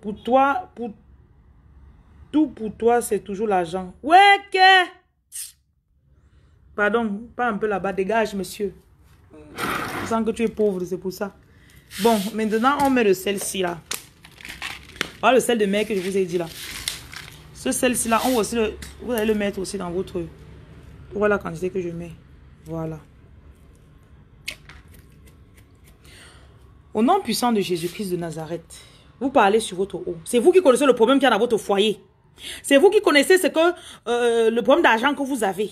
Pour toi, pour Tout pour toi, c'est toujours l'argent. Ouais, que... Pardon, pas un peu là-bas. Dégage, monsieur. Je sens que tu es pauvre, c'est pour ça. Bon, maintenant, on met le sel-ci là. Voilà le sel de mer que je vous ai dit là. Ce sel-ci là, on aussi le, vous allez le mettre aussi dans votre... Voilà la quantité que je mets. Voilà. Au nom puissant de Jésus-Christ de Nazareth, vous parlez sur votre eau. C'est vous qui connaissez le problème qu'il y a dans votre foyer. C'est vous qui connaissez ce que euh, le problème d'argent que vous avez.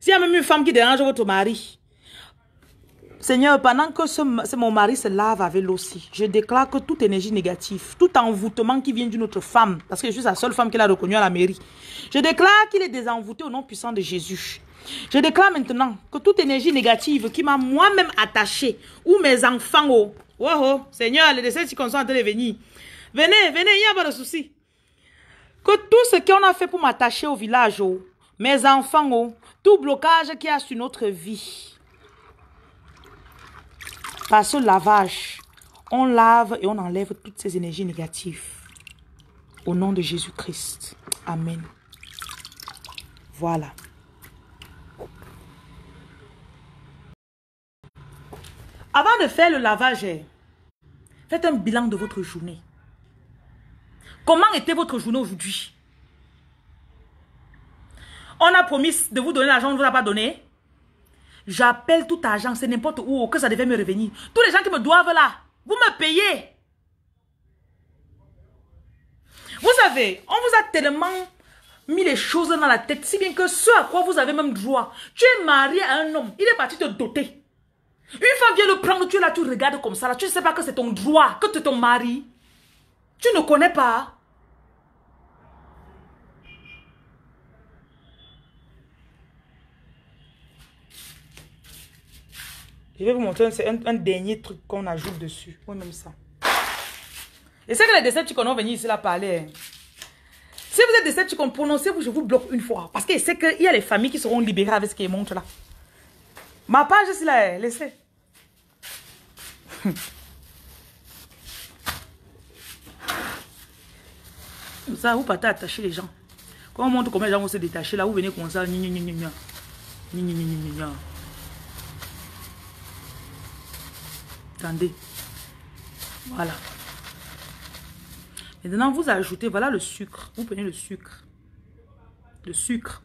S'il y a même une femme qui dérange votre mari, Seigneur, pendant que mon mari se lave avec l'eau aussi, je déclare que toute énergie négative, tout envoûtement qui vient d'une autre femme, parce que je suis la seule femme qu'il a reconnue à la mairie, je déclare qu'il est désenvoûté au nom puissant de Jésus. Je déclare maintenant que toute énergie négative qui m'a moi-même attachée, ou mes enfants, oh, oh Seigneur, les décès qui sont en train de venir. Venez, venez, il n'y a pas de souci. Que tout ce qu'on a fait pour m'attacher au village, oh, mes enfants, oh, tout blocage qui a sur notre vie, par ce lavage, on lave et on enlève toutes ces énergies négatives. Au nom de Jésus-Christ. Amen. Voilà. Avant de faire le lavage, faites un bilan de votre journée. Comment était votre journée aujourd'hui? On a promis de vous donner l'argent, on ne vous a pas donné. J'appelle tout argent, c'est n'importe où, que ça devait me revenir. Tous les gens qui me doivent là, vous me payez. Vous savez, on vous a tellement mis les choses dans la tête, si bien que ce à quoi vous avez même droit, tu es marié à un homme, il est parti te doter. Une femme vient le prendre, tu es là, tu regardes comme ça, là, tu ne sais pas que c'est ton droit, que tu es ton mari. Tu ne connais pas. Je vais vous montrer, c'est un, dernier truc qu'on ajoute dessus. Oui, même ça. Et c'est que les Decepticons ont venu ici là parler. Hein. Si vous êtes Decepticons, prononcez-vous, je vous bloque une fois. Parce que c'est qu'il y a les familles qui seront libérées avec ce qu'ils montrent là. Ma page, c'est là, hein. laissez. ça, vous partez attacher les gens. Quand on montre combien les gens vont se détacher, là, vous venez comme ça. Attendez. Voilà. Maintenant, vous ajoutez, voilà le sucre. Vous prenez le sucre. Le sucre.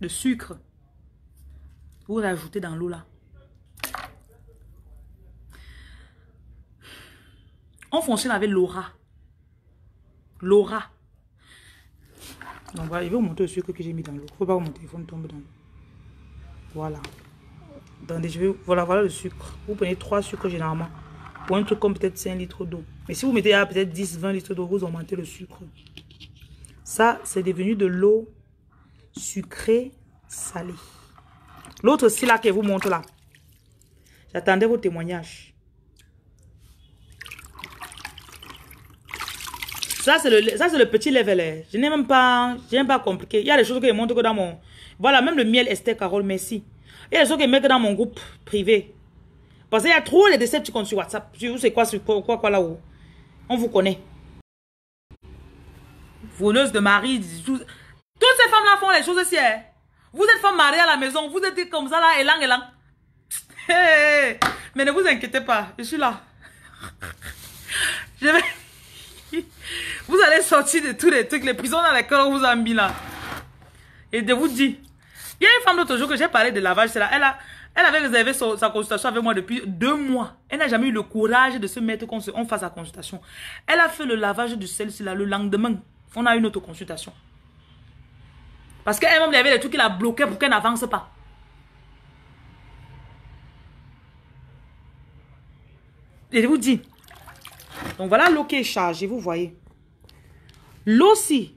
Le sucre. Vous rajoutez dans l'eau là. On fonctionne avec l'aura. L'aura. Donc voilà, je vais vous montrer le sucre que j'ai mis dans l'eau. Il ne faut pas que mon téléphone tombe dans l'eau. Voilà. Attendez, je vais... Voilà, voilà le sucre. Vous prenez 3 sucres généralement. Pour un truc comme peut-être 5 litres d'eau. Mais si vous mettez peut-être 10, 20 litres d'eau, vous augmentez le sucre. Ça, c'est devenu de l'eau sucrée salée. L'autre aussi là que vous montre là. J'attendais vos témoignages. Ça, c'est le, c'est le petit level. Hein. Je n'ai même pas, je pas compliqué. Il y a des choses que je montre que dans mon... Voilà, même le miel Esther Carole, merci. Il y a des choses que je mets dans mon groupe privé. Parce qu'il y a trop de comptes sur WhatsApp. Tu sais quoi, sur quoi, quoi, là-haut. On vous connaît. Voleuse de mari. Toutes ces femmes-là font les choses aussi. Hein. Vous êtes femme mariée à la maison. Vous êtes comme ça là, élan, élan. Mais ne vous inquiétez pas. Je suis là. Vous allez sortir de tous les trucs, les prisons dans lesquelles on vous a mis là. Et de vous dire, il y a une femme l'autre jour que j'ai parlé de lavage, c'est là. Elle, a, elle avait réservé sa consultation avec moi depuis deux mois. Elle n'a jamais eu le courage de se mettre qu'on on fasse la consultation. Elle a fait le lavage du sel là le lendemain. On a une autre consultation. Parce qu'elle-même, il y avait des trucs qui la bloquaient pour qu'elle n'avance pas. Et je vous dis. Donc voilà l'eau qui est chargée, vous voyez. L'eau aussi,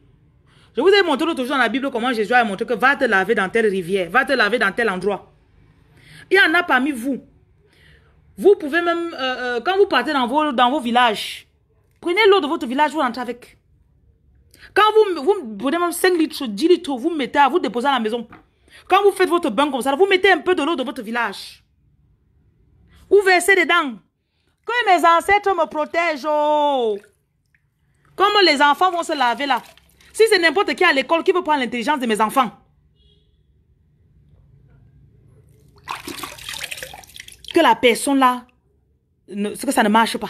je vous ai montré l'autre jour dans la Bible comment Jésus a montré que va te laver dans telle rivière, va te laver dans tel endroit. Il y en a parmi vous. Vous pouvez même, euh, euh, quand vous partez dans vos, dans vos villages, prenez l'eau de votre village, vous rentrez avec. Quand vous, vous prenez même 5 litres, 10 litres, vous mettez à vous déposer à la maison. Quand vous faites votre bain comme ça, vous mettez un peu de l'eau de votre village. Vous versez dedans. Que mes ancêtres me protègent. Oh. Comme les enfants vont se laver là. Si c'est n'importe qui à l'école qui veut prendre l'intelligence de mes enfants. Que la personne là, ce que ça ne marche pas.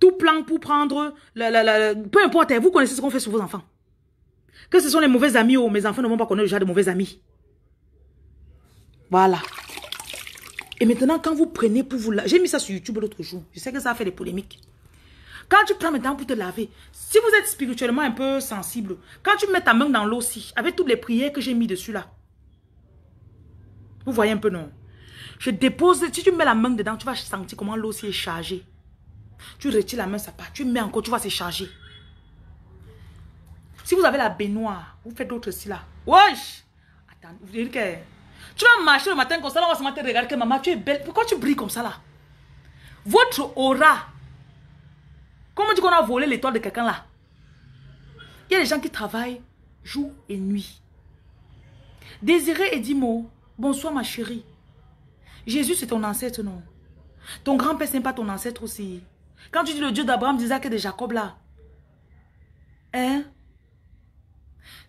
Tout plan pour prendre, peu importe, vous connaissez ce qu'on fait sur vos enfants. Que ce sont les mauvais amis ou oh, mes enfants ne vont pas connaître déjà de mauvais amis. Voilà. Et maintenant, quand vous prenez pour vous... J'ai mis ça sur YouTube l'autre jour. Je sais que ça a fait des polémiques. Quand tu prends maintenant pour te laver, si vous êtes spirituellement un peu sensible, quand tu mets ta main dans l'eau aussi, avec toutes les prières que j'ai mis dessus là, vous voyez un peu non? Je dépose, si tu mets la main dedans, tu vas sentir comment l'eau est chargée. Tu retires la main, ça part. Tu mets encore, tu vas se charger. Si vous avez la baignoire, vous faites d'autres aussi là. Wesh Attends, vous dites que... Tu vas marcher le matin comme ça, là, on va se mettre regarder que maman, tu es belle. Pourquoi tu brilles comme ça là? Votre aura. Comment dit qu'on a volé l'étoile de quelqu'un là? Il y a des gens qui travaillent jour et nuit. Désiré et Dimo, bonsoir ma chérie. Jésus c'est ton ancêtre, non? Ton grand-père c'est pas ton ancêtre aussi. Quand tu dis le Dieu d'Abraham, d'Isaac et de Jacob là. Hein?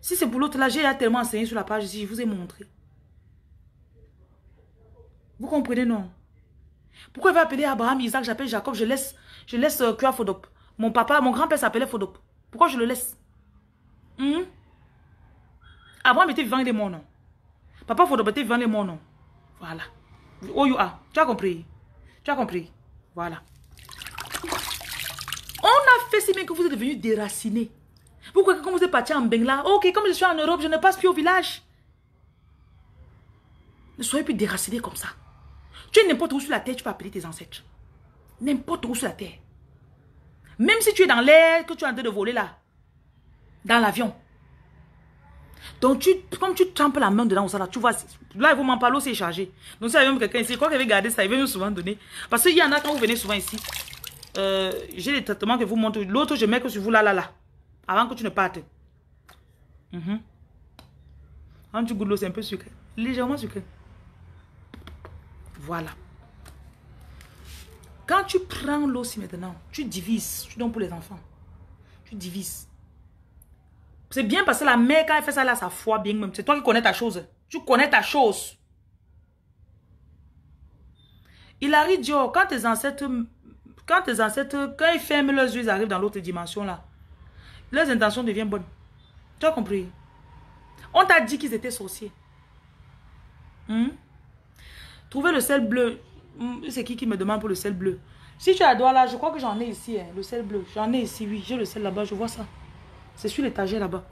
Si c'est pour l'autre là, j'ai tellement enseigné sur la page ici, je vous ai montré. Vous comprenez, non? Pourquoi il va appeler Abraham, Isaac, j'appelle Jacob, je laisse, je laisse euh, Fodop. Mon papa, mon grand-père s'appelait Fodop. Pourquoi je le laisse? Hmm? Abraham était vivant, il est mort, non? Papa Fodop était vivant, il est non? Voilà. Oh, you are? Tu as compris? Tu as compris? Voilà. On a fait si bien que vous êtes devenu déraciné. Pourquoi quand vous êtes parti en Bengla, ok, comme je suis en Europe, je ne passe plus au village. Ne soyez plus déraciné comme ça. Tu es n'importe où sur la terre, tu peux appeler tes ancêtres. N'importe où sur la terre. Même si tu es dans l'air, que tu es en train de voler là. Dans l'avion. Donc, tu, comme tu trempes la main dedans, ça, là, tu vois, là, vous m'en parlez, c'est chargé. Donc, si il y a même quelqu'un ici, quoi qu'il avait gardé ça, il veut nous souvent donner. Parce qu'il y en a quand vous venez souvent ici, euh, j'ai les traitements que vous montrez. L'autre, je mets que sur vous là, là, là. Avant que tu ne partes. Mm Quand tu goûtes l'eau, c'est un peu sucré. Légèrement sucré. Voilà. Quand tu prends l'eau aussi maintenant, tu divises. Tu donnes pour les enfants. Tu divises. C'est bien parce que la mère, quand elle fait ça, là, sa foi bien même. C'est toi qui connais ta chose. Tu connais ta chose. Il arrive, Dieu, quand tes ancêtres, quand tes ancêtres, quand ils ferment leurs yeux, ils arrivent dans l'autre dimension là. Leurs intentions deviennent bonnes. Tu as compris? On t'a dit qu'ils étaient sorciers. Hmm? Trouvez le sel bleu. Hmm, c'est qui qui me demande pour le sel bleu? Si tu as doigt là, je crois que j'en ai ici, hein, le sel bleu. J'en ai ici, oui. J'ai le sel là-bas, je vois ça. C'est sur l'étagère là-bas.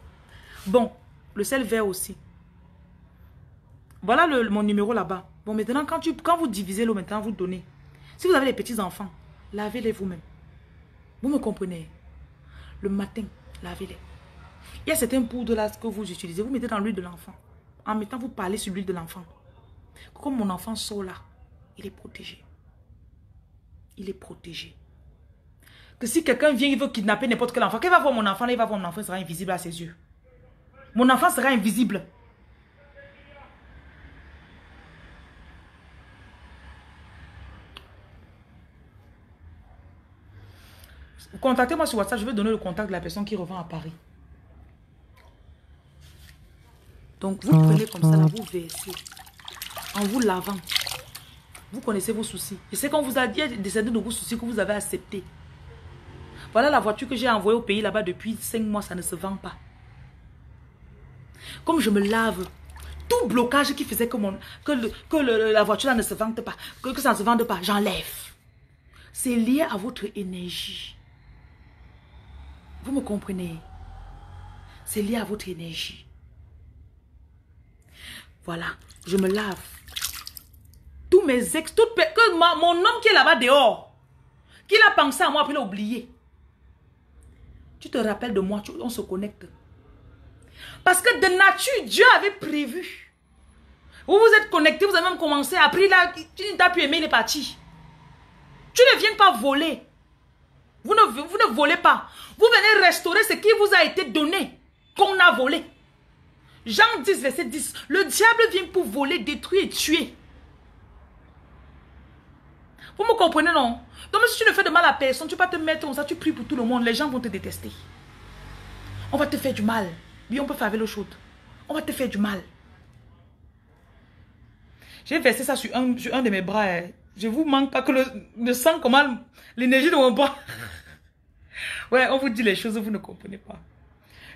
Bon, le sel vert aussi. Voilà mon numéro là-bas. Bon, maintenant, quand, tu, quand vous divisez l'eau, maintenant, vous donnez. Si vous avez des petits-enfants, lavez-les vous-même. Vous me comprenez Le matin, lavez-les. Il y a certains poudres là que vous utilisez. Vous mettez dans l'huile de l'enfant. En mettant, vous parlez sur l'huile de l'enfant. Comme mon enfant sort là, il est protégé. Il est protégé. Que si quelqu'un vient, il veut kidnapper n'importe quel enfant, qu'il va voir mon enfant, il va voir mon enfant, il sera invisible à ses yeux. Mon enfant sera invisible. Contactez-moi sur WhatsApp, je vais donner le contact de la personne qui revend à Paris. Donc, vous prenez comme ça, là, vous versez en vous lavant. Vous connaissez vos soucis. Je sais qu'on vous a dit décédé de vos soucis que vous avez accepté. Voilà la voiture que j'ai envoyée au pays là-bas depuis 5 mois, ça ne se vend pas. Comme je me lave, tout blocage qui faisait que, mon, que, la voiture là ne se vende pas, que, que ça ne se vende pas, j'enlève. C'est lié à votre énergie. Vous me comprenez? C'est lié à votre énergie. Voilà, je me lave. Tous mes ex, toutes, que mon homme qui est là-bas dehors, qu'il a pensé à moi, puis il a oublié. Tu te rappelles de moi, on se connecte. Parce que de nature, Dieu avait prévu. Vous vous êtes connecté, vous avez même commencé, après là, tu n'as plus aimé, il est parti. Tu ne viens pas voler. Vous ne, vous ne volez pas. Vous venez restaurer ce qui vous a été donné, qu'on a volé. Jean 10, verset 10. Le diable vient pour voler, détruire et tuer. Vous me comprenez, non? Donc, si tu ne fais de mal à personne, tu vas te mettre comme ça, tu pries pour tout le monde. Les gens vont te détester. On va te faire du mal. Oui, on peut faire avec l'eau chaude. On va te faire du mal. J'ai versé ça sur un, de mes bras. Hein. Je vous manque pas que le, le sang, comment l'énergie de mon bras. ouais, on vous dit les choses, vous ne comprenez pas.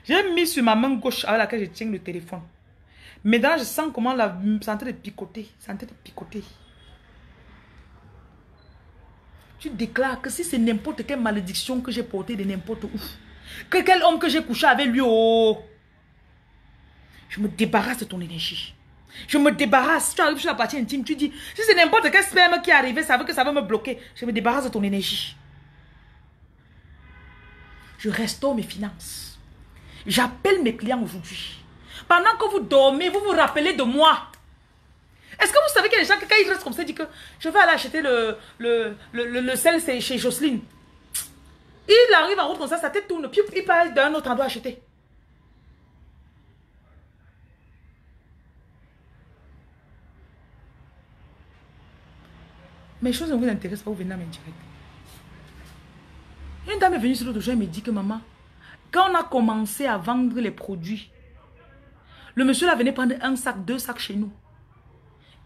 J'ai mis sur ma main gauche avec laquelle je tiens le téléphone. Maintenant, je sens comment la, c'est en train de picoter. De picoter. Tu déclares que si c'est n'importe quelle malédiction que j'ai portée de n'importe où, que quel homme que j'ai couché avec lui, oh, je me débarrasse de ton énergie. Je me débarrasse. Tu arrives sur la partie intime, tu dis, si c'est n'importe quel sperme qui est arrivé, ça veut que ça va me bloquer. Je me débarrasse de ton énergie. Je restaure mes finances. J'appelle mes clients aujourd'hui. Pendant que vous dormez, vous vous rappelez de moi. Est-ce que vous savez qu'il y a des gens qui, quand ils restent comme ça, disent que je vais aller acheter le, le, le, sel chez Jocelyne. Il arrive en route comme ça, sa tête tourne, puis il part d'un autre endroit acheter. Mes choses ne vous intéressent pas, vous venez à m'indirecter. Une dame est venue sur l'autre jour et me dit que maman, quand on a commencé à vendre les produits, le monsieur là venait prendre un sac, deux sacs chez nous.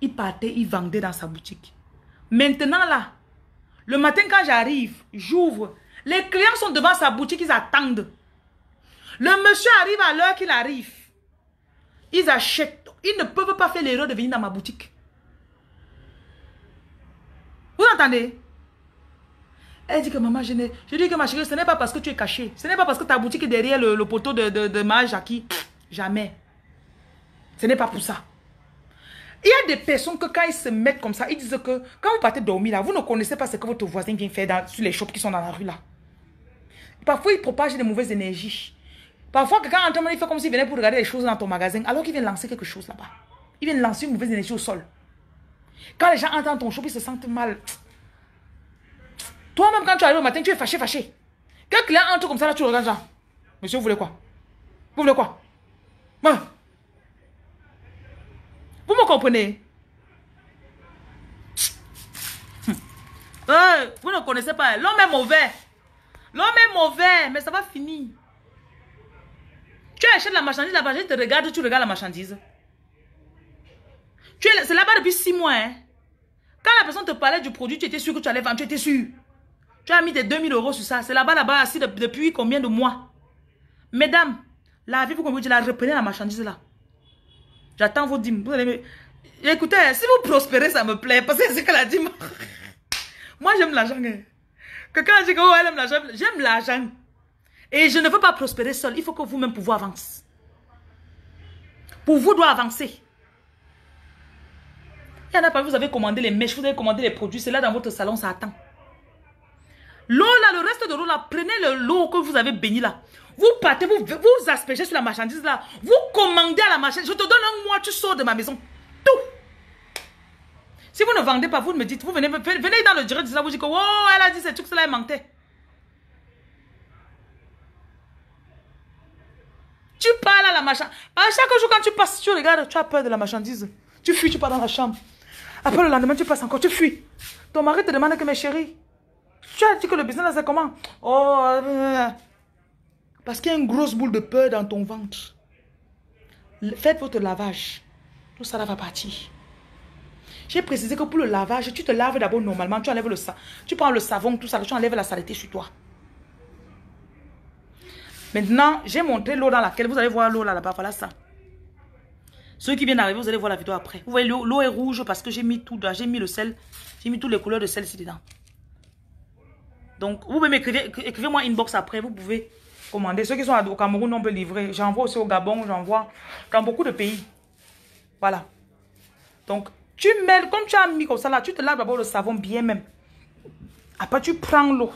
Il partait, il vendait dans sa boutique. Maintenant là, le matin quand j'arrive, j'ouvre. Les clients sont devant sa boutique, ils attendent. Le monsieur arrive à l'heure qu'il arrive. Ils achètent. Ils ne peuvent pas faire l'erreur de venir dans ma boutique. Vous entendez? Elle dit que maman, je, je dis que ma chérie, ce n'est pas parce que tu es caché. Ce n'est pas parce que ta boutique est derrière le, poteau de, de, de ma Jackie. Jamais. Ce n'est pas pour ça. Il y a des personnes que quand ils se mettent comme ça, ils disent que quand vous partez dormir là, vous ne connaissez pas ce que votre voisin vient faire dans, sur les shops qui sont dans la rue là. Parfois, il propage des mauvaises énergies. Parfois, quelqu'un entend, il fait comme s'il venait pour regarder les choses dans ton magasin, alors qu'il vient lancer quelque chose là-bas. Il vient lancer une mauvaise énergie au sol. Quand les gens entendent ton shop, ils se sentent mal. Toi-même, quand tu arrives au matin, tu es fâché, fâché. Quand client entre comme ça, là, tu regardes ça. Monsieur, vous voulez quoi? Vous voulez quoi? Moi. Vous me comprenez? Euh, Vous ne connaissez pas. L'homme est mauvais. L'homme est mauvais, mais ça va finir. Tu achètes la marchandise, la marchandise te regarde, tu regardes la marchandise. C'est là-bas depuis six mois. Hein. Quand la personne te parlait du produit, tu étais sûr que tu allais vendre, tu étais sûr. Tu as mis tes 2000 euros sur ça. C'est là-bas, là-bas, assis depuis combien de mois? Mesdames, la vie, vous comprenez, la reprenez la marchandise là. J'attends vos dîmes. Écoutez, si vous prospérez, ça me plaît. Parce que c'est que la dîme. Moi, j'aime l'argent. Hein. Que quand je dis que oh, elle aime l'argent, j'aime l'argent. Et je ne veux pas prospérer seul. Il faut que vous-même, pour vous, avance. Pour vous, doit avancer. Il y en a pas, vous avez commandé les mèches, vous avez commandé les produits. C'est là dans votre salon, ça attend. L'eau là, le reste de l'eau là, prenez le l'eau que vous avez béni là. Vous partez, vous, vous aspergez sur la marchandise là. Vous commandez à la marchandise. Je te donne un mois, tu sors de ma maison. Tout. Si vous ne vendez pas, vous me dites, vous venez, venez dans le direct, vous dites que, oh, elle a dit, c'est tout cela est manqué. Tu parles à la marchandise. À chaque jour, quand tu passes, tu regardes, tu as peur de la marchandise. Tu fuis, tu pars dans la chambre. Après le lendemain, tu passes encore, tu fuis. Ton mari te demande que mes chéris, tu as dit que le business, c'est comment Oh, euh, parce qu'il y a une grosse boule de peur dans ton ventre. Faites votre lavage. Tout ça va partir. J'ai précisé que pour le lavage, tu te laves d'abord normalement, tu enlèves le savon, tu prends le savon, tout ça, tu enlèves la saleté sur toi. Maintenant, j'ai montré l'eau dans laquelle, vous allez voir l'eau là-bas, voilà ça. Ceux qui viennent d'arriver, vous allez voir la vidéo après. Vous voyez, l'eau est rouge parce que j'ai mis tout, j'ai mis le sel, j'ai mis toutes les couleurs de sel ici dedans. Donc, vous pouvez m'écrire, écrivez-moi inbox après, vous pouvez commander. Ceux qui sont au Cameroun, on peut livrer. J'envoie aussi au Gabon, j'envoie dans beaucoup de pays. Voilà. Donc, tu mets, comme tu as mis comme ça là, tu te laves d'abord le savon bien même. Après, tu prends l'eau.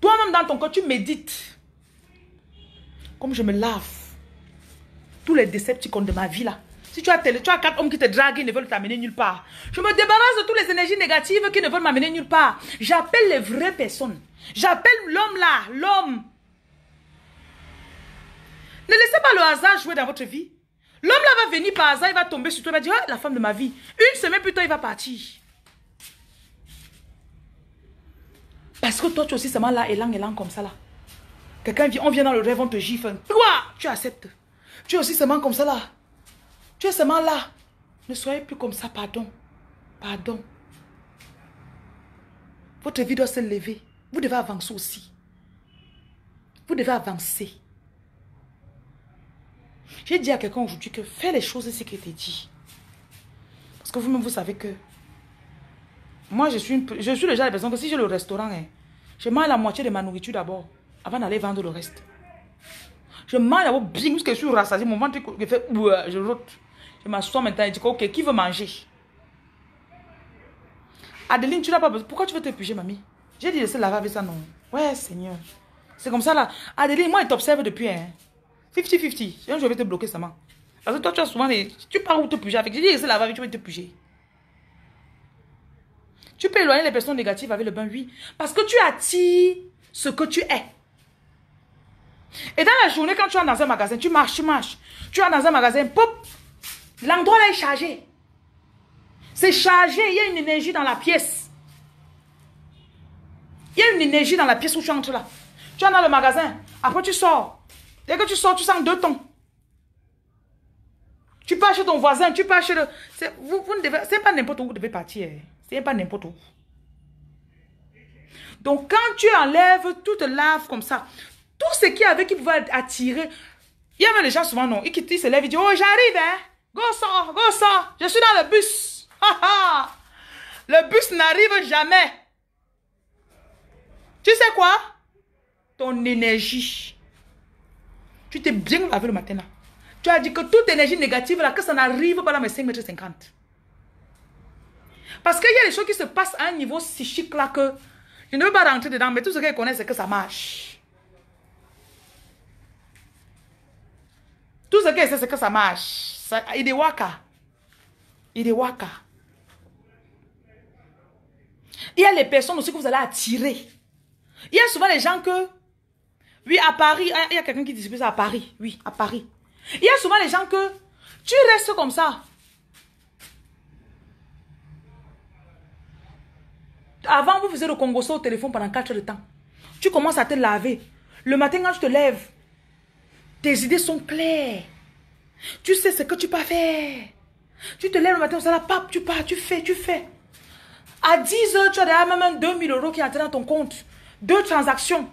Toi-même dans ton corps, tu médites. Comme je me lave. Tous les décepticons de ma vie là. Si tu as, tu as quatre hommes qui te draguent, ils ne veulent t'amener nulle part. Je me débarrasse de toutes les énergies négatives qui ne veulent m'amener nulle part. J'appelle les vraies personnes. J'appelle l'homme là, l'homme. Ne laissez pas le hasard jouer dans votre vie. L'homme là va venir par hasard, il va tomber sur toi, il va dire, ah, la femme de ma vie. Une semaine plus tard, il va partir. Parce que toi, tu es aussi seulement là, élan, élan, comme ça, là. Quelqu'un vient, on vient dans le rêve, on te gifle. Quoi Tu acceptes. Tu es aussi seulement comme ça, là. Tu es seulement là. Ne soyez plus comme ça, pardon. Pardon. Votre vie doit se lever. Vous devez avancer aussi. Vous devez avancer. J'ai dit à quelqu'un aujourd'hui que fais les choses ce qu'il t'a dit. Parce que vous-même, vous savez que moi, je suis, je suis le genre personne que si j'ai le restaurant, hein, je mange la moitié de ma nourriture d'abord avant d'aller vendre le reste. Je mange d'abord bien parce que je suis rassasié. Mon ventre, je fais, je rote. Je m'assois maintenant et dis, ok, qui veut manger? Adeline, tu n'as pas besoin. Pourquoi tu veux te puger, mamie? J'ai dit de se laver avec ça, non. Ouais, Seigneur. C'est comme ça là. Adeline, moi, je t'observe depuis. 50-50. Hein. Je vais te bloquer seulement. Parce que toi, tu as souvent. Tu pars où te puger avec. J'ai dit de se laver avec, tu veux te puger. Tu peux éloigner les personnes négatives avec le bain, oui. Parce que tu attires ce que tu es. Et dans la journée, quand tu es dans un magasin, tu marches, tu marches. Tu es dans un magasin, pop, l'endroit là est chargé. C'est chargé, il y a une énergie dans la pièce. Il y a une énergie dans la pièce où tu entres là. Tu es dans le magasin, après tu sors. Dès que tu sors, tu sens deux tons. Tu pars chez ton voisin, tu pars chez le... C'est pas n'importe où vous devez partir. C'est pas n'importe où. Donc quand tu enlèves toute lave comme ça, tout ce qui avait qui pouvait attirer, il y avait les gens souvent non, ils, ils se lèvent, ils disent, oh j'arrive, hein, go sort, go sort, je suis dans le bus. le bus n'arrive jamais. Tu sais quoi? Ton énergie. Tu t'es bien lavé le matin là. Tu as dit que toute énergie négative là, que ça n'arrive pas dans mes 5 mètres 50. Parce qu'il y a des choses qui se passent à un niveau psychique là que je ne veux pas rentrer dedans, mais tout ce qu'elle connaît, c'est que ça marche. Tout ce qu'elle sait, c'est que ça marche. Il est waka. Il est waka. Il y a les personnes aussi que vous allez attirer. Il y a souvent les gens que... Oui, à Paris, il y a quelqu'un qui dit ça à Paris. Oui, à Paris. Il y a souvent les gens que tu restes comme ça. Avant, vous faisiez le congosso au téléphone pendant 4 heures de temps. Tu commences à te laver. Le matin, quand tu te lèves, tes idées sont claires. Tu sais ce que tu peux faire. Tu te lèves le matin, ça pape, tu pars, tu fais, tu fais. À 10 heures, tu as même 2000 euros qui entrent dans ton compte. Deux transactions.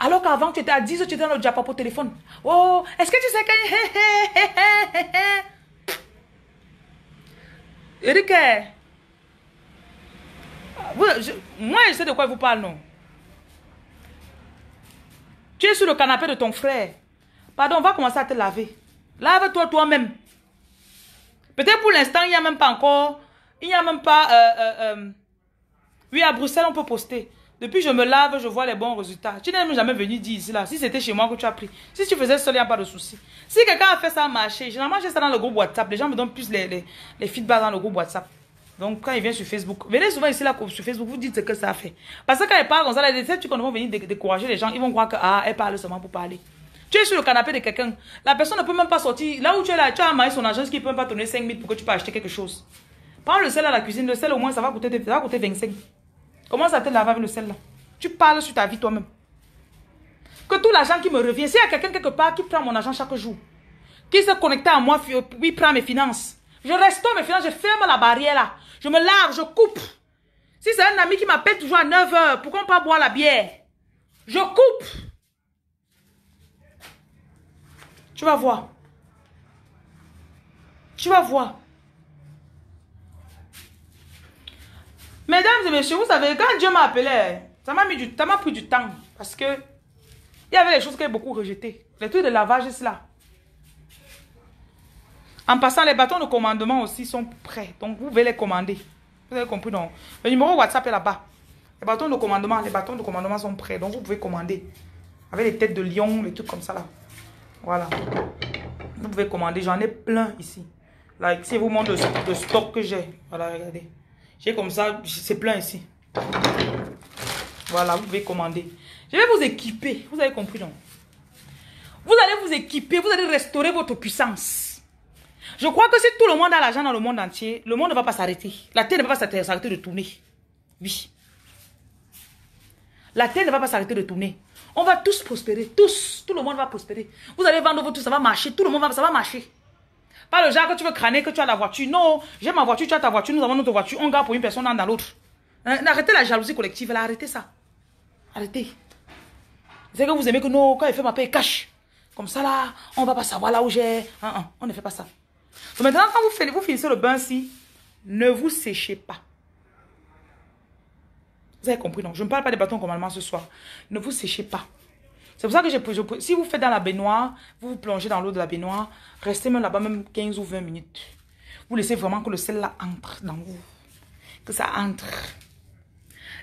Alors qu'avant, tu étais à 10 heures, tu étais dans le Japon au téléphone. Oh, est-ce que tu sais que... Eric, moi, je sais de quoi il vous parle, non? Tu es sur le canapé de ton frère. Pardon, on va commencer à te laver. Lave-toi toi-même. Peut-être pour l'instant, il n'y a même pas encore... Il n'y a même pas... Euh, euh, euh, oui, à Bruxelles, on peut poster. Depuis je me lave, je vois les bons résultats. Tu n'es même jamais venu dire ici, là. Si c'était chez moi que tu as pris. Si tu faisais seul, il n'y a pas de souci. Si quelqu'un a fait ça a marché, généralement, j'ai ça dans le groupe WhatsApp. Les gens me donnent plus les, les, feedbacks dans le groupe WhatsApp. Donc, quand il vient sur Facebook, venez souvent ici là sur Facebook, vous dites ce que ça fait. Parce que quand elle parle comme ça, les déceptions vont venir décourager les gens, ils vont croire que ah, elle parle seulement pour parler. Tu es sur le canapé de quelqu'un, la personne ne peut même pas sortir. Là où tu es là, tu as amassé son agence qui ne peut même pas donner 5 000 pour que tu puisses acheter quelque chose? Prends le sel à la cuisine, le sel au moins ça va coûter, ça va coûter 25. Comment ça te laver avec le sel là? Tu parles sur ta vie toi-même. Que tout l'argent qui me revient, s'il y a quelqu'un quelque part qui prend mon argent chaque jour, qui se connecte à moi, oui, prend mes finances. Je restaure mes finances, je ferme la barrière là. Je me lave, je coupe. Si c'est un ami qui m'appelle toujours à 9 h pourquoi pas boire la bière? Je coupe. Tu vas voir. Tu vas voir. Mesdames et messieurs, vous savez, quand Dieu m'a appelé, ça m'a pris du temps. Parce que il y avait des choses que j'ai beaucoup rejetées. Les trucs de lavage, c'est là. En passant, les bâtons de commandement aussi sont prêts. Donc, vous pouvez les commander. Vous avez compris, non? Le numéro WhatsApp est là-bas. Les bâtons de commandement, les bâtons de commandement sont prêts. Donc, vous pouvez commander. Avec les têtes de lion, les trucs comme ça, là. Voilà. Vous pouvez commander. J'en ai plein ici. Là, ici, vous montre le, stock que j'ai. Voilà, regardez. J'ai comme ça, c'est plein ici. Voilà, vous pouvez commander. Je vais vous équiper. Vous avez compris, non? Vous allez vous équiper. Vous allez restaurer votre puissance. Je crois que si tout le monde a l'argent dans le monde entier, le monde ne va pas s'arrêter. La terre ne va pas s'arrêter de tourner. Oui. La terre ne va pas s'arrêter de tourner. On va tous prospérer. Tous. Tout le monde va prospérer. Vous allez vendre votre tout, ça va marcher. Tout le monde va, ça va marcher. Pas le genre que tu veux crâner, que tu as la voiture. Non, j'ai ma voiture, tu as ta voiture, nous avons notre voiture. On garde pour une personne, dans l'autre. Hein, arrêtez la jalousie collective, là, arrêtez ça. Arrêtez. C'est que vous aimez que non, quand il fait ma paix, cache. Comme ça, là, on va pas savoir là où j'ai. Hein, hein, on ne fait pas ça. Donc maintenant, quand vous finissez le bain-ci, ne vous séchez pas. Vous avez compris, non Je ne parle pas des bâtons commandements ce soir. Ne vous séchez pas. C'est pour ça que je, si vous faites dans la baignoire, vous vous plongez dans l'eau de la baignoire, restez même là-bas même 15 ou 20 minutes. Vous laissez vraiment que le sel là entre dans vous. Que ça entre.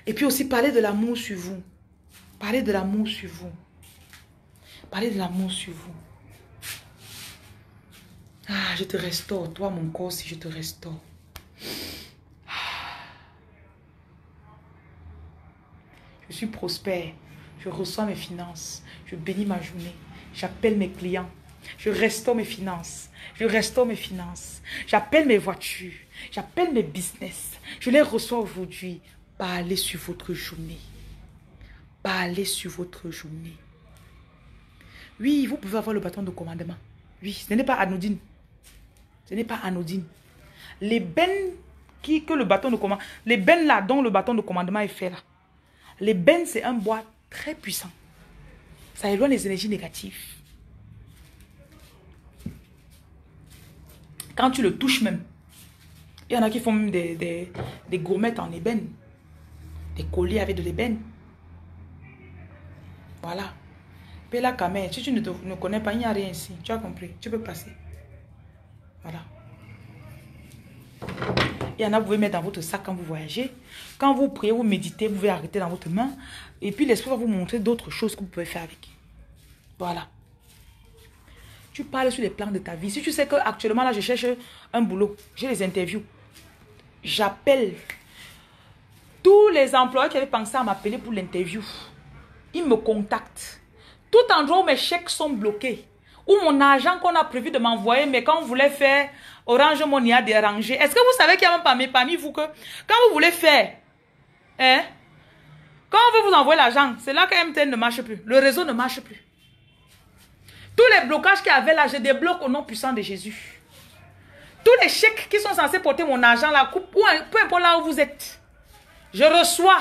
Et puis aussi parlez de l'amour sur vous. Parlez de l'amour sur vous. Parlez de l'amour sur vous. Ah, je te restaure. Toi, mon corps, si je te restaure. Je suis prospère. Je reçois mes finances. Je bénis ma journée. J'appelle mes clients. Je restaure mes finances. Je restaure mes finances. J'appelle mes voitures. J'appelle mes business. Je les reçois aujourd'hui. Parlez sur votre journée. Parlez sur votre journée. Oui, vous pouvez avoir le bâton de commandement. Oui, ce n'est pas anodine. Ce n'est pas anodine. Les bennes qui, que le bâton de commandement, les bennes là dont le bâton de commandement est fait là, bennes, c'est un bois très puissant. Ça éloigne les énergies négatives. Quand tu le touches même, il y en a qui font même des, des, gourmettes en ébène. Des colliers avec de l'ébène. Voilà. Pela Kamer, si tu ne, ne connais pas, il n'y a rien ici. Tu as compris. Tu peux passer. Voilà. Il y en a, vous pouvez mettre dans votre sac quand vous voyagez. Quand vous priez, vous méditez, vous pouvez arrêter dans votre main. Et puis l'esprit va vous montrer d'autres choses que vous pouvez faire avec. Voilà. Tu parles sur les plans de ta vie. Si tu sais qu'actuellement, là, je cherche un boulot, j'ai les interviews. J'appelle tous les employés qui avaient pensé à m'appeler pour l'interview. Ils me contactent. Tout endroit où mes chèques sont bloqués, où mon argent qu'on a prévu de m'envoyer, mais quand on voulait faire Orange Money a dérangé. Est-ce que vous savez qu'il y a même parmi, parmi vous que quand vous voulez faire, hein, quand on veut vous envoyer l'argent, c'est là que MTN ne marche plus. Le réseau ne marche plus. Tous les blocages qu'il y avait là, je débloque au nom puissant de Jésus. Tous les chèques qui sont censés porter mon argent là, peu importe là où vous êtes, je reçois,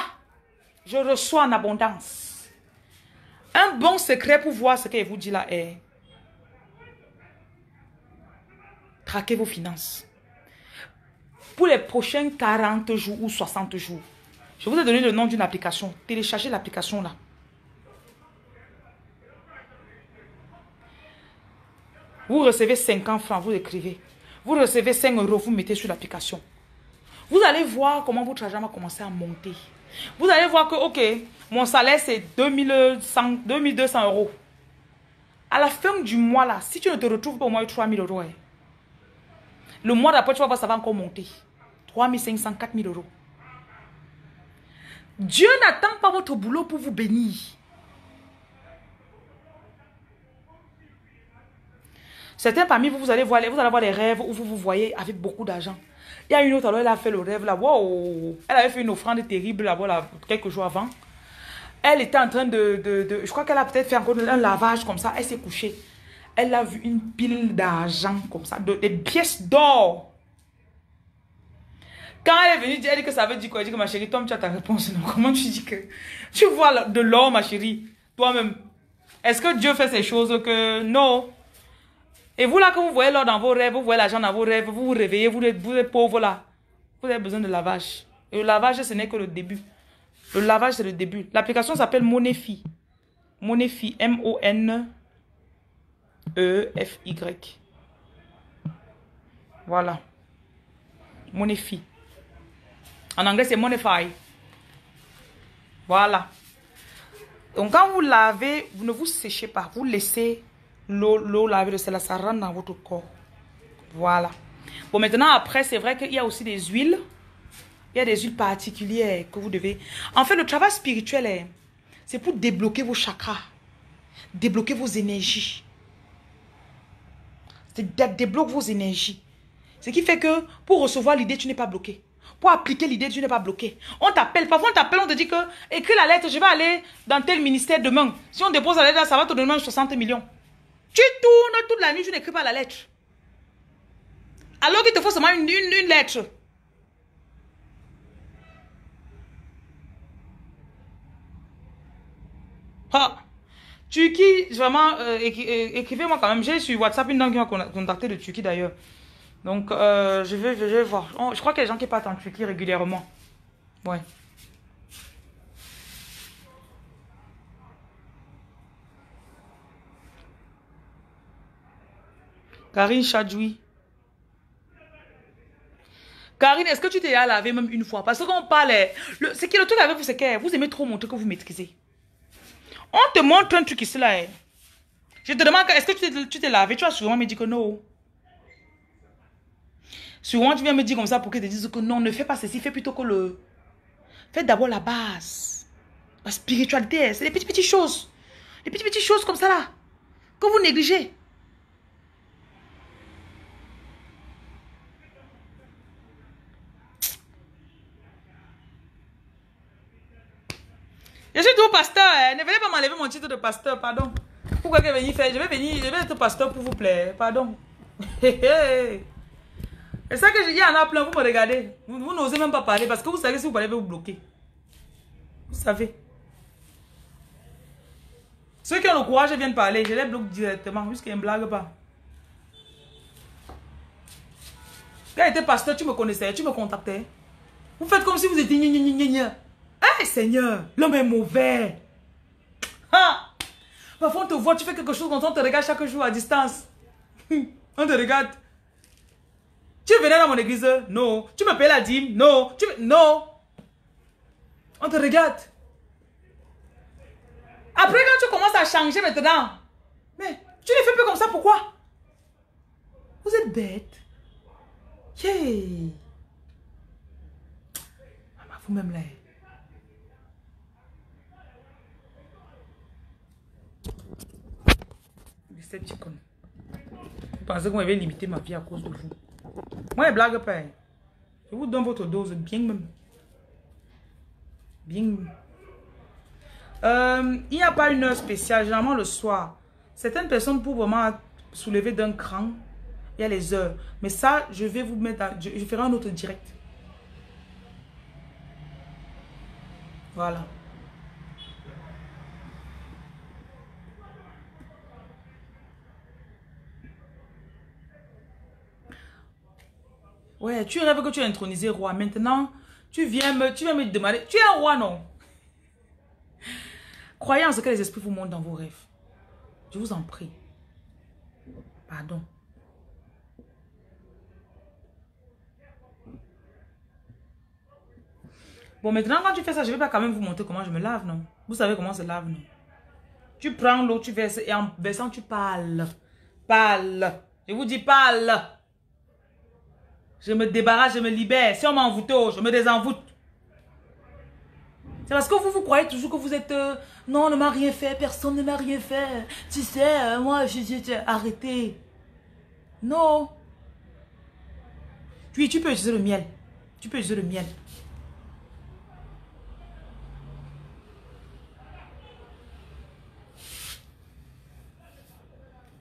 je reçois en abondance. Un bon secret pour voir ce qu'il vous dit là est traquez vos finances. Pour les prochains 40 jours ou 60 jours, je vous ai donné le nom d'une application. Téléchargez l'application là. Vous recevez 50 francs, vous écrivez. Vous recevez 5 euros, vous mettez sur l'application. Vous allez voir comment votre argent va commencer à monter. Vous allez voir que, ok, mon salaire c'est 2200 euros. À la fin du mois là, si tu ne te retrouves pas au moins 3000 euros, hein, le mois d'après, tu vas voir, ça va encore monter. 3500, 4000 euros. Dieu n'attend pas votre boulot pour vous bénir. Certains parmi vous, vous allez voir, vous allez les rêves où vous vous voyez avec beaucoup d'argent. Il y a une autre, alors elle a fait le rêve là. Wow! Elle avait fait une offrande terrible là-bas, quelques jours avant. Elle était en train de. de, je crois qu'elle a peut-être fait encore un lavage comme ça. Elle s'est couchée. Elle a vu une pile d'argent comme ça, des pièces d'or. Quand elle est venue elle dit que ça veut dire quoi? Elle dit que ma chérie, toi, tu as ta réponse. Non, comment tu dis que? Tu vois de l'or, ma chérie, toi-même Est-ce que Dieu fait ces choses que non? Et vous là, que vous voyez l'or dans vos rêves, vous voyez l'argent dans vos rêves, vous vous réveillez, vous êtes, vous pauvre là. Vous avez besoin de lavage. Et le lavage, ce n'est que le début. Le lavage, c'est le début. L'application s'appelle Monefi. Monefi, M-O-N. E-F-Y. Voilà. Monefi. En anglais, c'est Monify. Voilà. Donc, quand vous lavez, vous ne vous séchez pas. Vous laissez l'eau laver de cela, ça rentre dans votre corps. Voilà. Bon, maintenant, après, c'est vrai qu'il y a aussi des huiles. Il y a des huiles particulières que vous devez... En fait, le travail spirituel, c'est pour débloquer vos chakras. Débloquer vos énergies. Débloque vos énergies. Ce qui fait que pour recevoir l'idée, tu n'es pas bloqué. pour appliquer l'idée, tu n'es pas bloqué. On t'appelle, parfois on t'appelle, on te dit que écris la lettre, je vais aller dans tel ministère demain. Si on dépose la lettre, ça va te donner 60 millions. Tu tournes toute la nuit, tu n'écris pas la lettre. Alors qu'il te faut seulement une, une, lettre. Ah. Turquie, vraiment, euh, euh, écrivez-moi quand même. J'ai sur WhatsApp une dame qui m'a contacté de Turquie d'ailleurs. Donc, euh, je, vais, je vais voir. Oh, je crois qu'il y a des gens qui partent en Turquie régulièrement. Ouais. Karine Chadjoui. Karine, est-ce que tu t'es lavé même une fois? Parce qu'on parle... C'est qui le truc avec vous, c'est que vous aimez trop montrer que vous maîtrisez. On te montre un truc ici là. Hein. Je te demande, est-ce que tu t'es lavé? Tu vas souvent me dire que non. Souvent, tu viens me dire comme ça pour que te dises que non, ne fais pas ceci, fais plutôt que le... Fais d'abord la base. La spiritualité, c'est les petites petites choses. Les petites petites choses comme ça là. Que vous négligez. Je suis tout pasteur. Hein. Ne venez pas m'enlever mon titre de pasteur, pardon. Pourquoi que venir faire Je vais venir, je vais être pasteur pour vous plaire, pardon. Et ça que je dis, en a plein, vous me regardez. Vous, n'osez même pas parler parce que vous savez si vous parlez, vous bloquer. Vous savez. Ceux qui ont le courage viennent parler, je les bloque directement, puisqu'ils ne blague pas. Quand j'étais pasteur, tu me connaissais, tu me contactais. Vous faites comme si vous étiez gna gna gna Seigneur, l'homme est mauvais. Parfois on te voit, tu fais quelque chose quand on te regarde chaque jour à distance. on te regarde. Tu venais dans mon église? Non. Tu me payes la dîme? Non. Tu Non. On te regarde. Après, quand tu commences à changer maintenant, mais tu ne fais plus comme ça, pourquoi? Vous êtes bête. Yeah. Vous-même là. Vous pensez qu'on avait limité ma vie à cause de vous? Moi, blague pas. Je vous donne votre dose bien même. Bien. Euh, il n'y a pas une heure spéciale, généralement le soir. Certaines personnes pour vraiment soulever d'un cran, il y a les heures. Mais ça, je vais vous mettre, je, je ferai un autre direct. Voilà. Ouais, tu rêves que tu es intronisé roi. Maintenant, tu viens me, tu viens me demander. Tu es un roi, non? Croyez en ce que les esprits vous montrent dans vos rêves. Je vous en prie. Pardon. Bon, maintenant, quand tu fais ça, je ne vais pas quand même vous montrer comment je me lave, non? Vous savez comment se lave, non? Tu prends l'eau, tu verses et en baissant, tu parles. Parle. Je vous dis parle. Je me débarrasse, je me libère. Si on m'a envoûté, oh, je me désenvoûte. C'est parce que vous, vous croyez toujours que vous êtes... Euh, non, on ne m'a rien fait, personne ne m'a rien fait. Tu sais, euh, moi, je dis, arrêtez. Non. Oui, tu peux utiliser le miel. Tu peux utiliser le miel.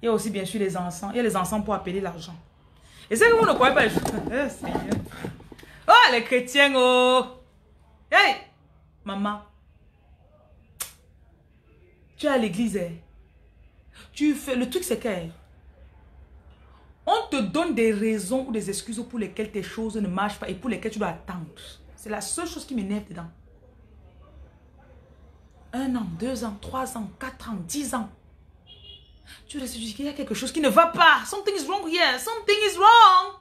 Il y a aussi bien sûr les encens. Il y a les encens pour appeler l'argent. Et c'est que vous ne croyez pas. oh, les chrétiens, oh. Hey, maman. Tu es à l'église. Hein. Tu fais. Le truc, c'est que. On te donne des raisons ou des excuses pour lesquelles tes choses ne marchent pas et pour lesquelles tu dois attendre. C'est la seule chose qui m'énerve dedans. Un an, deux ans, trois ans, quatre ans, dix ans. Tu restes qu'il y a quelque chose qui ne va pas. Something is wrong here. Something is wrong.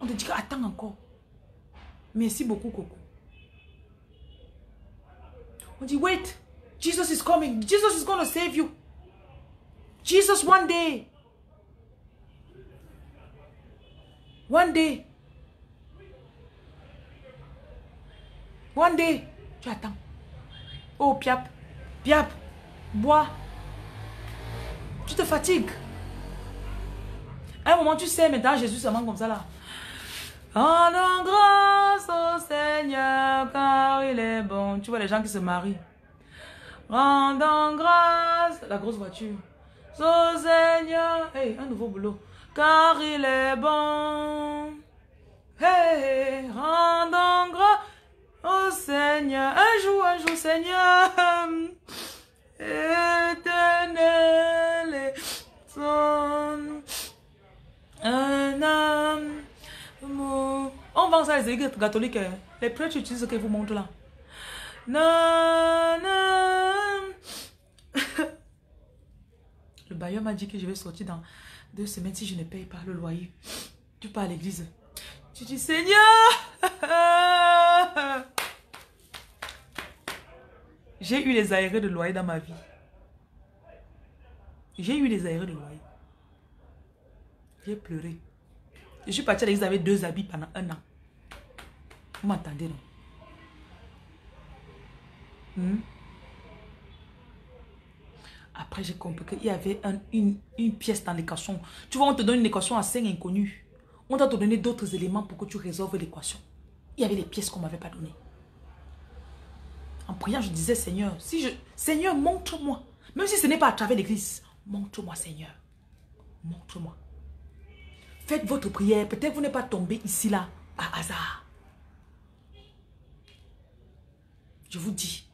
On te dit attends encore. Merci beaucoup, Coco. On dit, wait. Jesus is coming. Jesus is going to save you. Jesus one day. One day. One day. Tu attends. Oh, piap. Piap. Bois. Tu te fatigues. À un moment, tu sais, maintenant, Jésus se manque comme ça là. Rendons grâce au Seigneur car il est bon. Tu vois les gens qui se marient. Rendons grâce. La grosse voiture. Au Seigneur. Hey, un nouveau boulot. Car il est bon. Hey, rendons grâce au Seigneur. Un jour, un jour, Seigneur. Éternel amour. On vend ça les églises catholiques. Les prêtres utilisent ce qu'ils vous montrent là. Non. Le bailleur m'a dit que je vais sortir dans deux semaines si je ne paye pas le loyer. Tu pars à l'église. Tu dis Seigneur. J'ai eu les aérés de loyer dans ma vie. J'ai eu les aérés de loyer. J'ai pleuré. Je suis partie à l'église avec deux habits pendant un an. Vous m'entendez, non? Hmm? Après, j'ai compris qu'il y avait un- une, une pièce dans l'équation. Tu vois, on te donne une équation à 5 inconnus. On doit te donner d'autres éléments pour que tu résolves l'équation. Il y avait des pièces qu'on ne m'avait pas données. En priant, je disais, Seigneur, si je, Seigneur, montre-moi. Même si ce n'est pas à travers l'église, montre-moi, Seigneur. Montre-moi. Faites votre prière. Peut-être vous n'êtes pas tombé ici, là, par hasard. Je vous dis.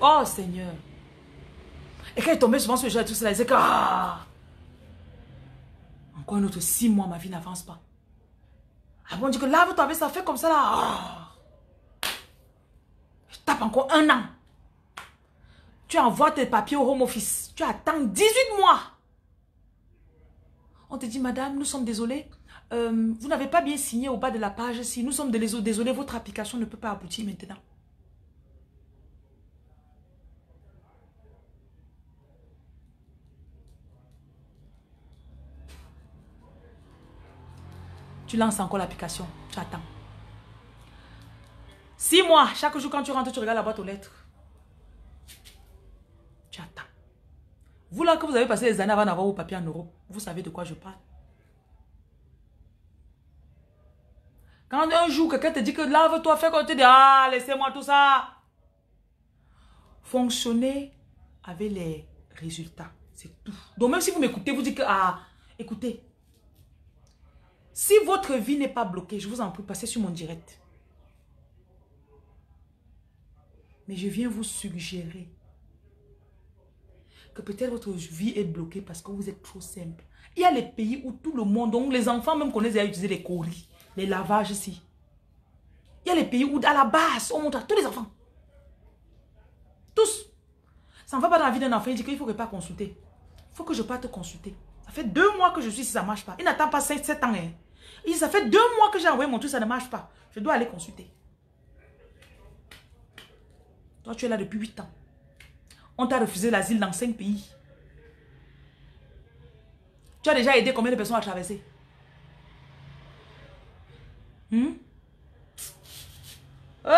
Oh Seigneur. Et quand il est tombé souvent sur le jeu et tout cela, il disait que... Ah, encore un autre six mois, ma vie n'avance pas. Ah bon, on dit que lave-toi avec ça, fait comme ça là. Ah. Je tape encore un an. Tu envoies tes papiers au home office. Tu attends 18 mois. On te dit, madame, nous sommes désolés. Euh, vous n'avez pas bien signé au bas de la page. Si nous sommes désolés, votre application ne peut pas aboutir maintenant. Tu lances encore l'application. Tu attends. Six mois. Chaque jour, quand tu rentres, tu regardes la boîte aux lettres. Tu attends. Vous là que vous avez passé des années avant d'avoir vos papiers en Europe, vous savez de quoi je parle. Quand un jour, quelqu'un te dit que lave-toi, fais comme tu dis, ah, laissez-moi tout ça. Fonctionner avec les résultats, c'est tout. Donc même si vous m'écoutez, vous dites que, ah, écoutez, si votre vie n'est pas bloquée, je vous en prie, passez sur mon direct. Mais je viens vous suggérer que peut-être votre vie est bloquée parce que vous êtes trop simple. Il y a les pays où tout le monde, donc les enfants même connaissent à utiliser les coris, les lavages ici. Il y a les pays où à la base, on montre tous les enfants. Tous. Ça ne va pas dans la vie d'un enfant, il dit qu'il faut que pas consulter. Il faut que je parte consulter. Ça fait deux mois que je suis si ça ne marche pas. Il n'attend pas 7, 7 ans. Hein. Il ça fait deux mois que j'ai envoyé mon truc, ça ne marche pas. Je dois aller consulter. Toi, tu es là depuis 8 ans. On t'a refusé l'asile dans 5 pays. Tu as déjà aidé combien de personnes à traverser? Hmm? Ouais.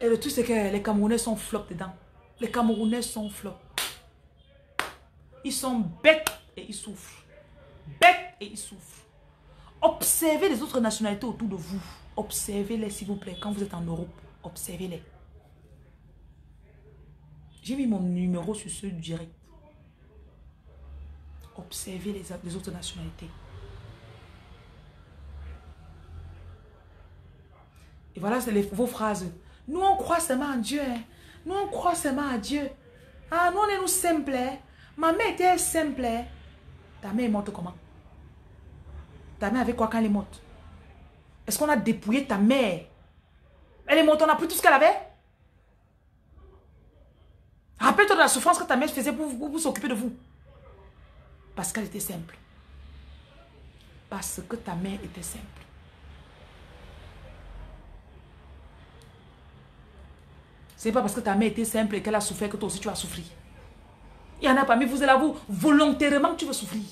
Et le truc, c'est que les Camerounais sont flop dedans. Les Camerounais sont flop. Ils sont bêtes et ils souffrent. Bêtes et ils souffrent. Observez les autres nationalités autour de vous. Observez-les, s'il vous plaît. Quand vous êtes en Europe, observez-les. J'ai mis mon numéro sur ce direct. Observez les, autres nationalités. Et voilà, les- vos phrases. Nous, on croit seulement en Dieu. hein. Nous, on croit seulement à Dieu. Ah, nous, on est nous simples. hein. Ma mère était simple. hein. Ta mère est morte comment? Ta mère avait quoi quand elle est morte Est-ce qu'on a dépouillé ta mère? Elle est morte, on a pris tout ce qu'elle avait? Rappelle-toi de la souffrance que ta mère faisait pour, pour- pour s'occuper de vous. Parce qu'elle était simple. Parce que ta mère était simple. C'est pas parce que ta mère était simple et qu'elle a souffert que toi aussi tu vas souffrir. Il y en a parmi vous et là, vous, volontairement, tu veux souffrir.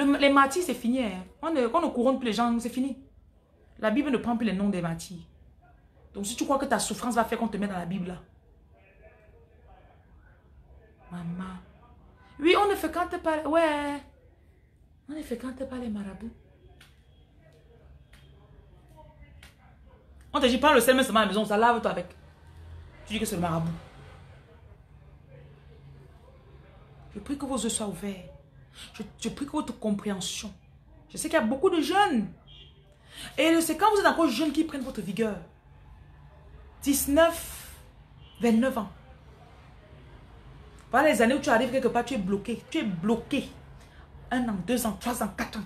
Le- les martyrs, c'est fini. hein. On ne, on ne couronne plus les gens, c'est fini. La Bible ne prend plus les noms des martyrs. Donc si tu crois que ta souffrance va faire qu'on te met dans la Bible là. Maman. Oui, on ne fréquente pas... Ouais. On ne fréquente pas les marabouts. On te dit, prends le sel, mais seulement à la maison, ça lave-toi avec. Tu dis que c'est le marabout. Je prie que vos yeux soient ouverts. Je, prie que votre compréhension. Je sais qu'il y a beaucoup de jeunes. Et c'est quand vous êtes encore jeunes qui prennent votre vigueur. 19, 29 ans. Voilà les années où tu arrives quelque part, tu es bloqué. Tu es bloqué. Un an, deux ans, trois ans, quatre ans.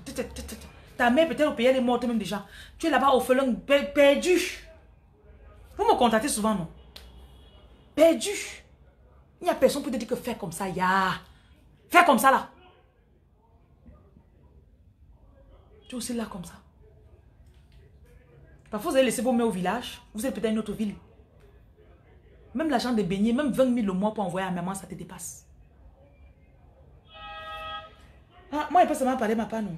Ta mère peut-être au pays, elle est morte même déjà. Tu es là-bas felon, perdu. Vous me contactez souvent, non? Perdu. Il n'y a personne pour te dire que fais comme ça, ya. Fais comme ça, là. Aussi là comme ça. Parfois, vous allez laisser vos mains au village. Vous êtes peut-être une autre ville. Même l'argent de baigner, même 20 000 le mois pour envoyer à maman, ça te dépasse. Ah, moi, il peut seulement parler ma part, non.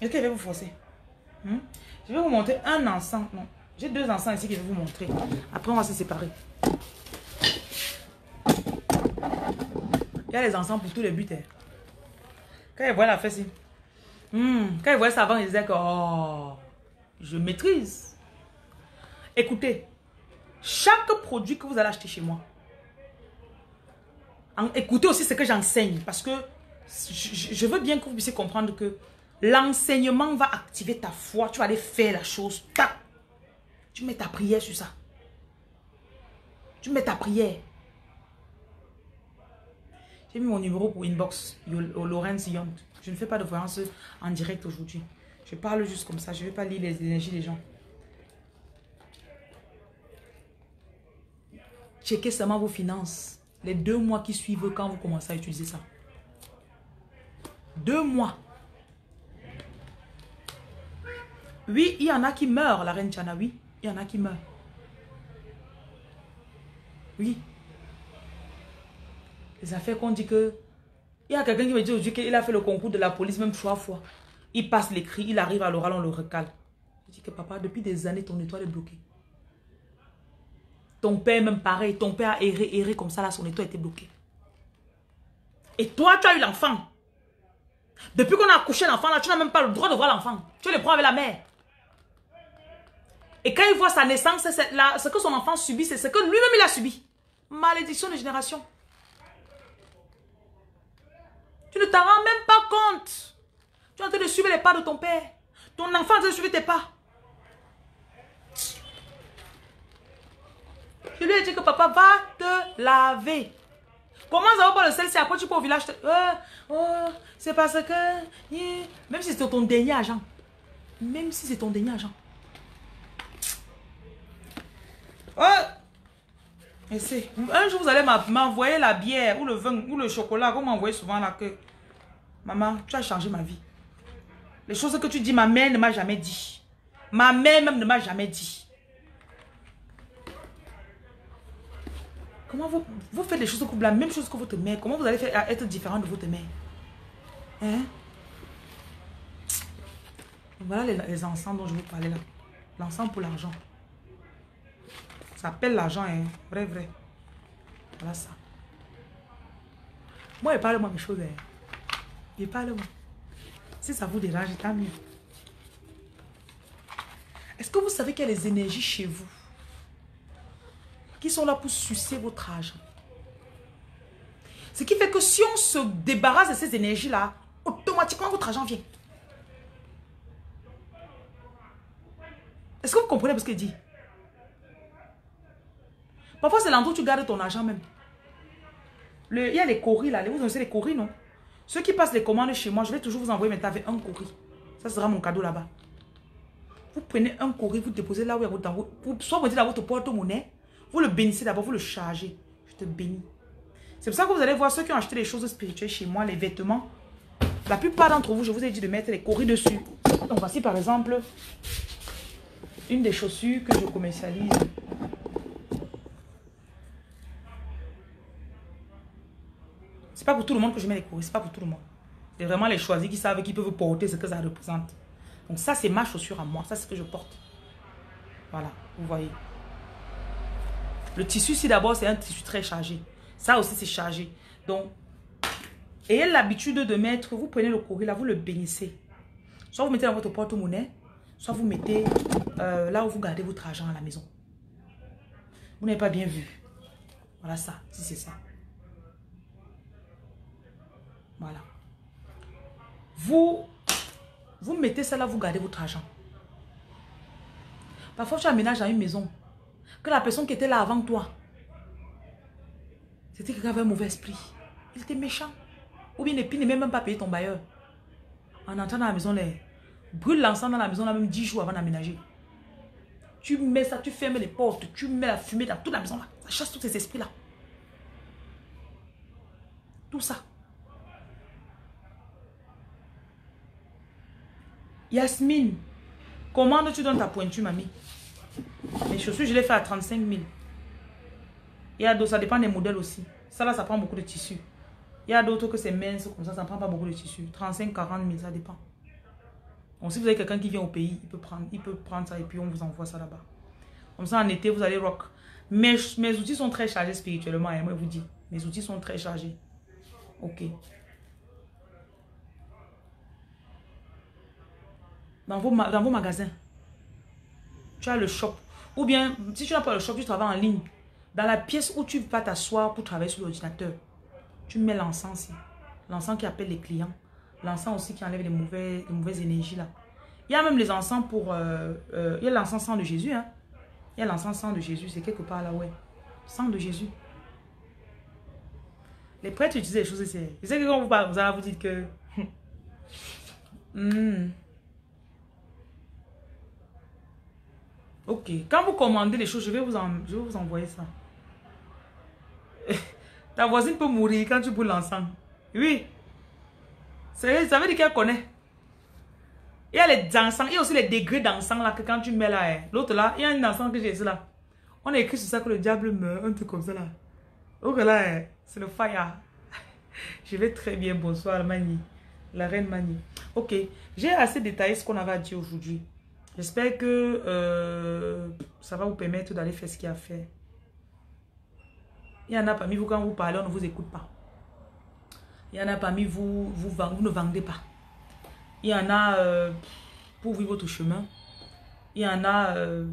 Est-ce qu'il va vous forcer? Hmm? Je vais vous montrer un ensemble. Non. J'ai deux encens ici que je vais vous montrer. Après, on va se séparer. Il y a les encens pour tous les buts. Hein. Quand ils voient la fesse, hmm, quand ils voient ça avant, ils disaient que oh, je maîtrise. Écoutez, chaque produit que vous allez acheter chez moi, écoutez aussi ce que j'enseigne parce que je, veux bien que vous puissiez comprendre que l'enseignement va activer ta foi. Tu vas aller faire la chose. Tac. Tu mets ta prière sur ça. Tu mets ta prière. J'ai mis mon numéro pour inbox, Laurence Yont. Je ne fais pas de voyance en direct aujourd'hui. Je parle juste comme ça. Je ne vais pas lire les énergies des gens. Checkez seulement vos finances. Les deux mois qui suivent quand vous commencez à utiliser ça. Deux mois. Oui, il y en a qui meurent, la reine Chana, oui. Il y en a qui meurent. Oui. Les affaires qu'on dit que... Il y a quelqu'un qui me dit aujourd'hui qu'il a fait le concours de la police même trois fois. Il passe l'écrit, il arrive à l'oral, on le recale. Je dis que papa, depuis des années, ton étoile est bloquée. Ton père même pareil, ton père a erré, erré comme ça, là, son étoile était bloquée. Et toi, tu as eu l'enfant. Depuis qu'on a accouché l'enfant, là, tu n'as même pas le droit de voir l'enfant. Tu le prends avec la mère. Et quand il voit sa naissance, ce que son enfant subit, c'est ce que lui-même il a subi. Malédiction de génération. Tu ne t'en rends même pas compte. Tu es en train de suivre les pas de ton père. Ton enfant est en train de suivre tes pas. Je lui ai dit que papa va te laver. Comment ça va pas le sel si après tu peux au village euh, oh, c'est parce que... Même si c'est ton dernier agent. Même si c'est ton dernier agent. Oh! C'est, un jour, vous allez m'envoyer la bière ou le vin ou le chocolat, vous m'envoyez souvent là que, maman, tu as changé ma vie. Les choses que tu dis, ma mère ne m'a jamais dit. Ma mère même ne m'a jamais dit. Comment vous, vous faites les choses comme la même chose que votre mère. Comment vous allez faire être différent de votre mère? Hein? Voilà les, les encens dont je vous parlais là. L'encens pour l'argent. Ça appelle l'argent, hein. Vrai, vrai. Voilà ça. Moi, il parle-moi mes choses. Hein. Il parle-moi. Si ça vous dérange, tant mieux. Est-ce que vous savez qu'il y a les énergies chez vous qui sont là pour sucer votre argent? Ce qui fait que si on se débarrasse de ces énergies-là, automatiquement votre argent vient. Est-ce que vous comprenez ce qu'il dit Parfois, c'est l'endroit où tu gardes ton argent même. Il y a les coris là. Vous connaissez les coris, non? Ceux qui passent les commandes chez moi, je vais toujours vous envoyer mais avec un courrier. Ça sera mon cadeau là-bas. Vous prenez un courrier, vous déposez là où il y a votre... Soit vous votre porte-monnaie, vous le bénissez d'abord, vous le chargez. Je te bénis. C'est pour ça que vous allez voir ceux qui ont acheté les choses spirituelles chez moi, les vêtements. La plupart d'entre vous, je vous ai dit de mettre les coris dessus. Donc voici par exemple une des chaussures que je commercialise. C'est pas pour tout le monde que je mets les courriers, c'est pas pour tout le monde. C'est vraiment les choisis qui savent qui peuvent porter ce que ça représente. Donc ça, c'est ma chaussure à moi. Ça, c'est ce que je porte. Voilà, vous voyez. Le tissu, si d'abord, c'est un tissu très chargé. Ça aussi, c'est chargé. Donc, Ayez l'habitude de mettre, vous prenez le courrier là, vous le bénissez. Soit vous mettez dans votre porte-monnaie, soit vous mettez euh, là où vous gardez votre argent à la maison. Vous n'avez pas bien vu. Voilà ça, si c'est ça. Voilà. Vous, vous mettez ça là, vous gardez votre argent. Parfois, tu aménages dans une maison. Que la personne qui était là avant toi, c'était quelqu'un qui avait un mauvais esprit. Il était méchant. Ou bien il n'est même pas payé ton bailleur. En entrant dans la maison, les... brûle l'encens dans la maison là même 10 jours avant d'aménager. Tu mets ça, tu fermes les portes, tu mets la fumée dans toute la maison là. Ça chasse tous ces esprits là. Tout ça. Yasmine, commande tu donnes ta pointure, mamie? Les chaussures, je les fais à 35 000. Il y a d'autres, ça dépend des modèles aussi. Ça là, ça prend beaucoup de tissu. Il y a d'autres que c'est mince, comme ça, ça ne prend pas beaucoup de tissu. 35, 40 000, ça dépend. Donc, si vous avez quelqu'un qui vient au pays, il peut, prendre, il peut prendre ça et puis on vous envoie ça là-bas. Comme ça, en été, vous allez rock. Mes, mes outils sont très chargés spirituellement, et hein, moi, je vous dis. Mes outils sont très chargés. Ok. Dans vos, dans vos magasins, tu as le shop. Ou bien, si tu n'as pas le shop, tu travailles en ligne. Dans la pièce où tu vas t'asseoir pour travailler sur l'ordinateur, tu mets l'encens L'encens qui appelle les clients. L'encens aussi qui enlève les, mauvais, les mauvaises énergies là. Il y a même les encens pour... Euh, euh, il y a l'encens sang de Jésus. Hein. Il y a l'encens sang de Jésus. C'est quelque part là, ouais. Sang de Jésus. Les prêtres utilisent des choses. Sais que quand vous parlez, vous allez vous dire que... Hmm. Ok. Quand vous commandez les choses, je vais vous, je vais vous envoyer ça. Ta voisine peut mourir quand tu brûles l'encens. Oui. Ça veut dire qu'elle connaît. Il y a les encens, il y a aussi les degrés d'encens là que quand tu mets là, hein. l'autre là, il y a un encens que j'ai ici là. On a écrit sur ça que le diable meurt, un truc comme ça là. Donc là, hein, c'est le fire. Je vais très bien, bonsoir Mani, la reine Mani. Ok, j'ai assez détaillé ce qu'on avait à dire aujourd'hui. J'espère que euh, ça va vous permettre d'aller faire ce qu'il y a à faire. Il y en a parmi vous, quand vous parlez, on ne vous écoute pas. Il y en a parmi vous, vous, ne vendez pas. Il y en a euh, pour vivre votre chemin. Il y en a, euh,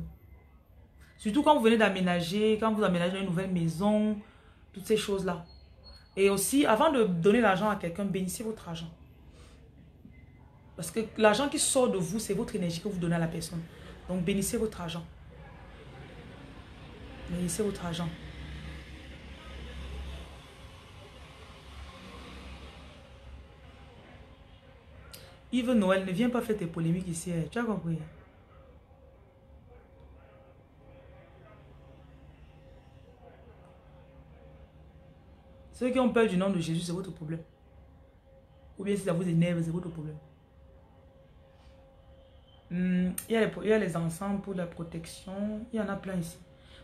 surtout quand vous venez d'aménager, quand vous aménagez une nouvelle maison, toutes ces choses-là. Et aussi, avant de donner l'argent à quelqu'un, bénissez votre argent. Parce que l'argent qui sort de vous, c'est votre énergie que vous donnez à la personne. Donc, bénissez votre argent. Bénissez votre argent. Yves Noël, ne viens pas faire tes polémiques ici. Hein. Tu as compris? Ceux qui ont peur du nom de Jésus, c'est votre problème. Ou bien si ça vous énerve, c'est votre problème. Hmm, il, y a les, il y a les encens pour la protection. Il y en a plein ici.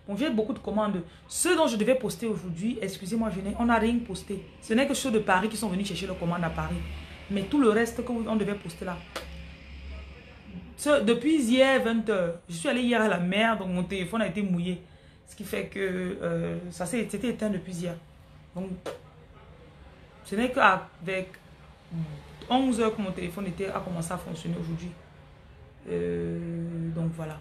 Bon, j'ai beaucoup de commandes. Ceux dont je devais poster aujourd'hui, excusez-moi, on n'a rien posté. Ce n'est que ceux de Paris qui sont venus chercher leurs commandes à Paris. Mais tout le reste qu'on devait poster là. depuis hier 20h, je suis allé hier à la mer, donc mon téléphone a été mouillé. Ce qui fait que euh, ça s'est éteint depuis hier. Donc, ce n'est qu'avec 11 h que mon téléphone était, a commencé à fonctionner aujourd'hui. Euh, donc voilà.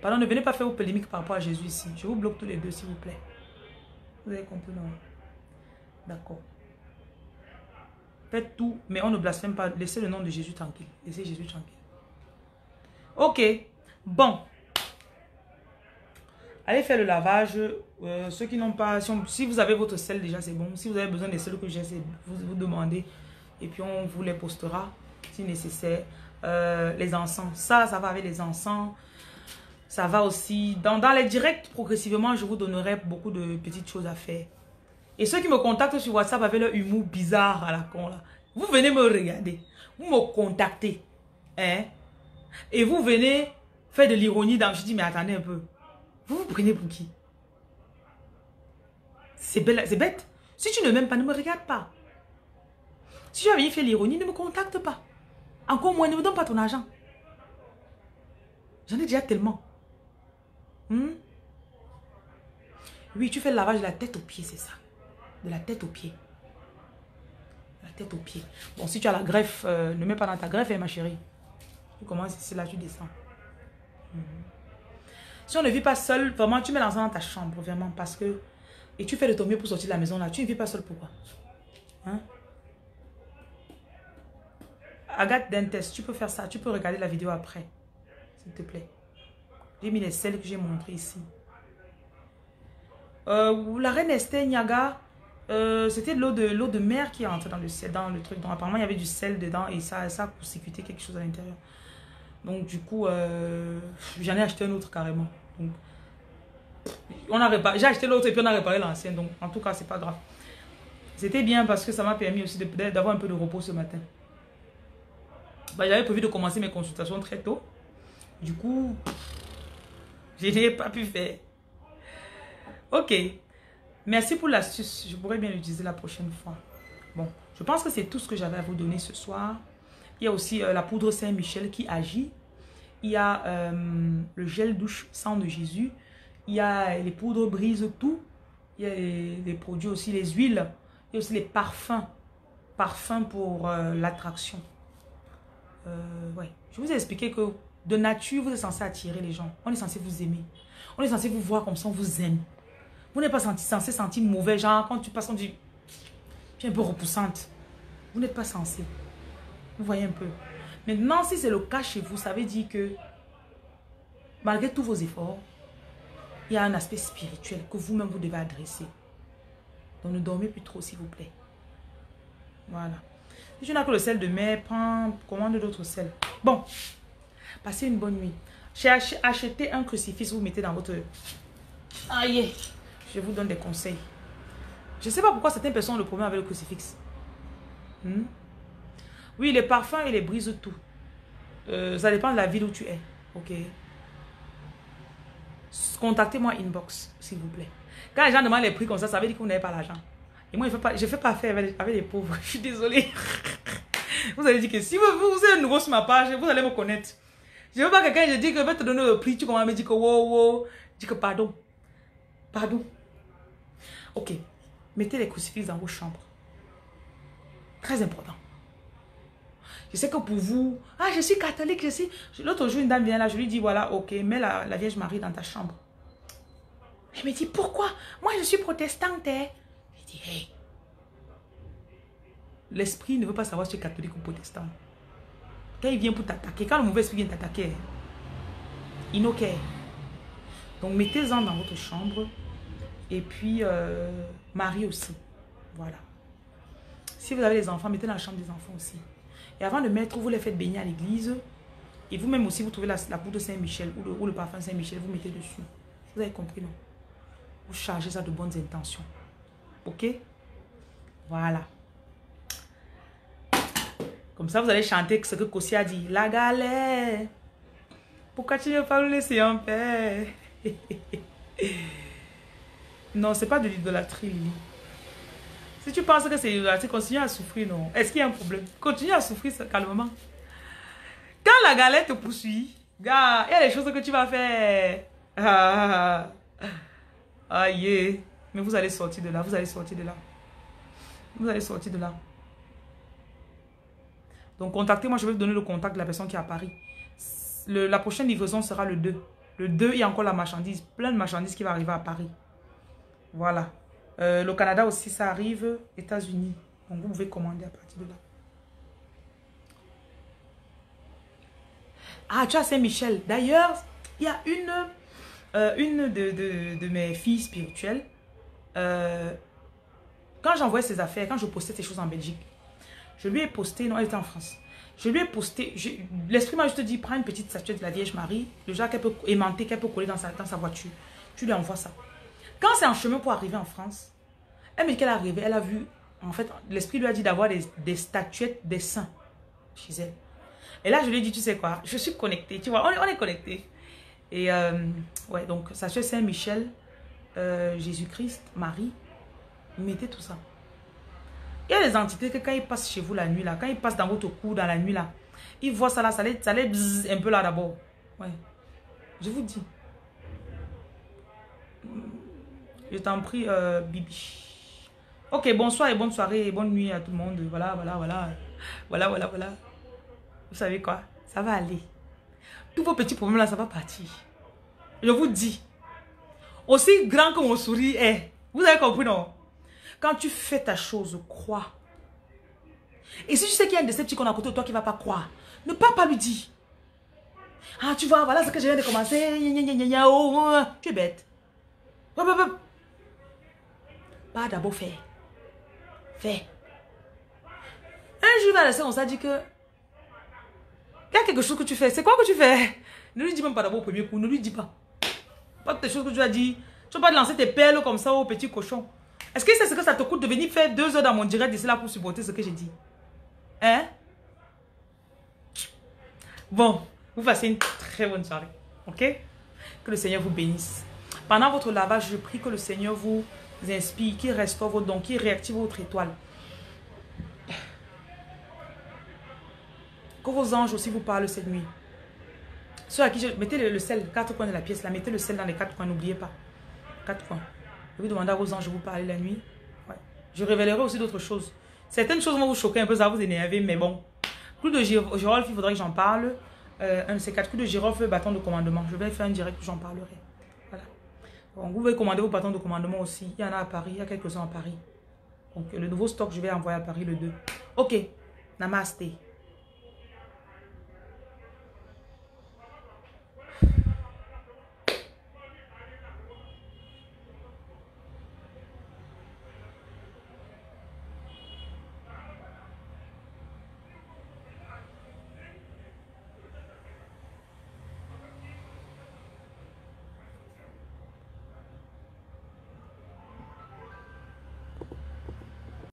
Pardon, ne venez pas faire vos polémiques par rapport à Jésus ici. Je vous bloque tous les deux, s'il vous plaît. Vous avez compris, non? D'accord. Faites tout, mais on ne blasphème pas. Laissez le nom de Jésus tranquille. Laissez Jésus tranquille. Ok. Bon. Allez faire le lavage. Euh, ceux qui n'ont pas... Si, vous avez votre sel déjà, c'est bon. Si vous avez besoin des sels que j'ai, vous vous demandez. Et puis on vous les postera si nécessaire. Euh, les encens. Ça, ça va avec les encens. Ça va aussi. Dans, les directs, progressivement, je vous donnerai beaucoup de petites choses à faire. Et ceux qui me contactent sur WhatsApp avec leur humour bizarre à la con, là, vous venez me regarder. Vous me contactez. Hein? Et vous venez faire de l'ironie. Je dis, mais attendez un peu. Vous vous prenez pour qui? C'est bête. Si tu ne m'aimes pas, ne me regarde pas. Si tu as envie faire l'ironie, ne me contacte pas. Encore moins, ne me donne pas ton argent. J'en ai déjà tellement. Hmm? Oui, tu fais le lavage de la tête aux pieds, c'est ça. De la tête aux pieds. La tête aux pieds. Bon, si tu as la greffe, euh, ne mets pas dans ta greffe, hein, ma chérie. Tu commences ici, là, tu descends. Mhm. Si on ne vit pas seul, vraiment, tu mets l'encens dans ta chambre, vraiment, parce que... Et tu fais de ton mieux pour sortir de la maison, là. Tu ne vis pas seul, pourquoi? Hein? Agathe Dentes, tu peux faire ça. Tu peux regarder la vidéo après. S'il te plaît. J'ai mis les sels que j'ai montrés ici. Euh, la reine Esther Niaga, euh, c'était l'eau de, l'eau de mer qui est entrée dans le, dans le truc. Donc apparemment, il y avait du sel dedans et ça, ça a court quelque chose à l'intérieur. Donc du coup, euh, j'en ai acheté un autre carrément. Donc, on a j'ai acheté l'autre et puis on a réparé l'ancien. Donc en tout cas, c'est pas grave. C'était bien parce que ça m'a permis aussi d'avoir un peu de repos ce matin. Bah, J'avais prévu de commencer mes consultations très tôt. Du coup, je n'ai pas pu faire. Ok. Merci pour l'astuce. Je pourrais bien l'utiliser la prochaine fois. Bon, je pense que c'est tout ce que j'avais à vous donner ce soir. Il y a aussi euh, la poudre Saint-Michel qui agit. Il y a euh, le gel douche sang de Jésus. Il y a les poudres brise tout. Il y a les, produits aussi, les huiles. Il y a aussi les parfums. Parfums pour euh, l'attraction. ouais. Je vous ai expliqué que de nature, vous êtes censé attirer les gens. On est censé vous aimer. On est censé vous voir comme ça, on vous aime. Vous n'êtes pas censé sentir mauvais, genre quand tu passes, on dit, tu es un peu repoussante. Vous n'êtes pas censé. Vous voyez un peu. Maintenant, si c'est le cas chez vous, ça veut dire que malgré tous vos efforts, il y a un aspect spirituel que vous-même vous devez adresser. Donc ne dormez plus trop, s'il vous plaît. Voilà. Si tu n'as que le sel de mer, prends, commande d'autres sels. Bon, passez une bonne nuit. J'ai acheté un crucifix, vous mettez dans votre... Aïe, je vous donne des conseils. Je ne sais pas pourquoi certaines personnes ont le problème avec le crucifix. Hmm? Oui, les parfums, et les brisent tout. Euh, ça dépend de la ville où tu es. Ok. Contactez-moi inbox, s'il vous plaît. Quand les gens demandent les prix comme ça, ça veut dire que vous n'avez pas l'argent. Et moi, je ne fais, pas, affaire avec, les pauvres. Je suis désolée. vous allez dire que si vous, vous êtes nouveau sur ma page, vous allez me connaître. Je ne veux pas que quelqu'un je dis que je vais te donner le prix, tu commences à me dire que wow, wow. Je dis que pardon. Pardon. Ok. Mettez les crucifix dans vos chambres. Très important. Je sais que pour vous, ah, je suis catholique, je suis... L'autre jour, une dame vient là, je lui dis, voilà, ok, mets la, Vierge Marie dans ta chambre. Elle me dit, pourquoi? Moi, je suis protestante. Hein. Je dis, hey. L'esprit ne veut pas savoir si tu es catholique ou protestant. Quand il vient pour t'attaquer, quand le mauvais esprit vient t'attaquer, il Donc, mettez-en dans votre chambre. Et puis, euh, Marie aussi. Voilà. Si vous avez des enfants, mettez dans la chambre des enfants aussi. Et avant de mettre, vous les faites baigner à l'église. Et vous-même aussi, vous trouvez la, la poudre Saint-Michel ou le, parfum Saint-Michel, vous mettez dessus. Vous avez compris, non? Vous chargez ça de bonnes intentions. Ok? Voilà. Comme ça, vous allez chanter ce que Kossi a dit. La galère. Pourquoi tu ne veux pas le laisser en paix Non, c'est pas de l'idolâtrie, Si tu penses que c'est l'idolâtrie, continue à souffrir, non. Est-ce qu'il y a un problème? Continue à souffrir calmement. Quand la galère te poursuit, gars, il y a des choses que tu vas faire. Ah, aïe. Mais vous allez sortir de là, vous allez sortir de là. Vous allez sortir de là. Donc, contactez-moi, je vais vous donner le contact de la personne qui est à Paris. la prochaine livraison sera le 2. Le 2, il y a encore la marchandise, plein de marchandises qui va arriver à Paris. Voilà. Euh, le Canada aussi, ça arrive. États-Unis. Donc, vous pouvez commander à partir de là. Ah, tu as Saint-Michel. D'ailleurs, il y a une, euh, une de, mes filles spirituelles. Euh, quand j'envoyais ses affaires, quand je postais ces choses en Belgique, je lui ai posté, non, elle était en France. Je lui ai posté, l'esprit m'a juste dit, prends une petite statuette de la Vierge Marie, le genre qu'elle peut aimanter, qu'elle peut coller dans sa, dans sa voiture. Tu lui envoies ça. Quand c'est en chemin pour arriver en France, elle me dit qu'elle est arrivée, elle a vu, en fait, l'esprit lui a dit d'avoir des, statuettes des saints chez elle. Et là, je lui ai dit, tu sais quoi, je suis connectée, tu vois, on, est connecté. Et euh, ouais, donc, sachez Saint-Michel, euh, Jésus-Christ, Marie, mettez tout ça. Il y a des entités que quand ils passent chez vous la nuit, là, quand ils passent dans votre cou dans la nuit, là, ils voient ça là, ça les, ça les un peu là d'abord. Ouais. Je vous dis. Je t'en prie, euh, Bibi. Ok, bonsoir et bonne soirée et bonne nuit à tout le monde. Voilà, voilà, voilà. Voilà, voilà, voilà. Vous savez quoi? Ça va aller. Tous vos petits problèmes là, ça va partir. Je vous dis. Aussi grand que mon sourire est. Vous avez compris, non? Quand tu fais ta chose, crois. Et si tu sais qu'il y a un décepticon à côté de toi qui ne va pas croire, ne pas pas lui dire. Ah, tu vois, voilà ce que je viens de commencer. Oh, oh, oh. Tu es bête. Pas d'abord faire. Fais. Un jour, va on s'est dit que il y a quelque chose que tu fais. C'est quoi que tu fais? Ne lui dis même pas d'abord au premier coup. Ne lui dis pas. Pas tes choses que tu as dit. Tu vas pas lancer tes perles comme ça au petit cochon. Est-ce que c'est ce que ça te coûte de venir faire deux heures dans mon direct d'ici là pour supporter ce que j'ai dit? Hein? Bon, vous passez une très bonne soirée. Ok? Que le Seigneur vous bénisse. Pendant votre lavage, je prie que le Seigneur vous inspire, qu'il restaure vos dons, qu'il réactive votre étoile. Que vos anges aussi vous parlent cette nuit. Ceux à qui je... Mettez le, sel, quatre coins de la pièce là. Mettez le sel dans les quatre coins, n'oubliez pas. Quatre coins. Je vais demander à vos anges de vous parler la nuit. Je révélerai aussi d'autres choses. Certaines choses vont vous choquer un peu, ça va vous énerver, mais bon. Clou de girofle, il faudrait que j'en parle. Euh, un de ces quatre coups de girofle, bâton de commandement. Je vais faire un direct, j'en parlerai. Voilà. vous pouvez commander vos bâtons de commandement aussi. Il y en a à Paris, il y a quelques-uns à Paris. Donc, le nouveau stock, je vais envoyer à Paris le 2. Ok. Namaste.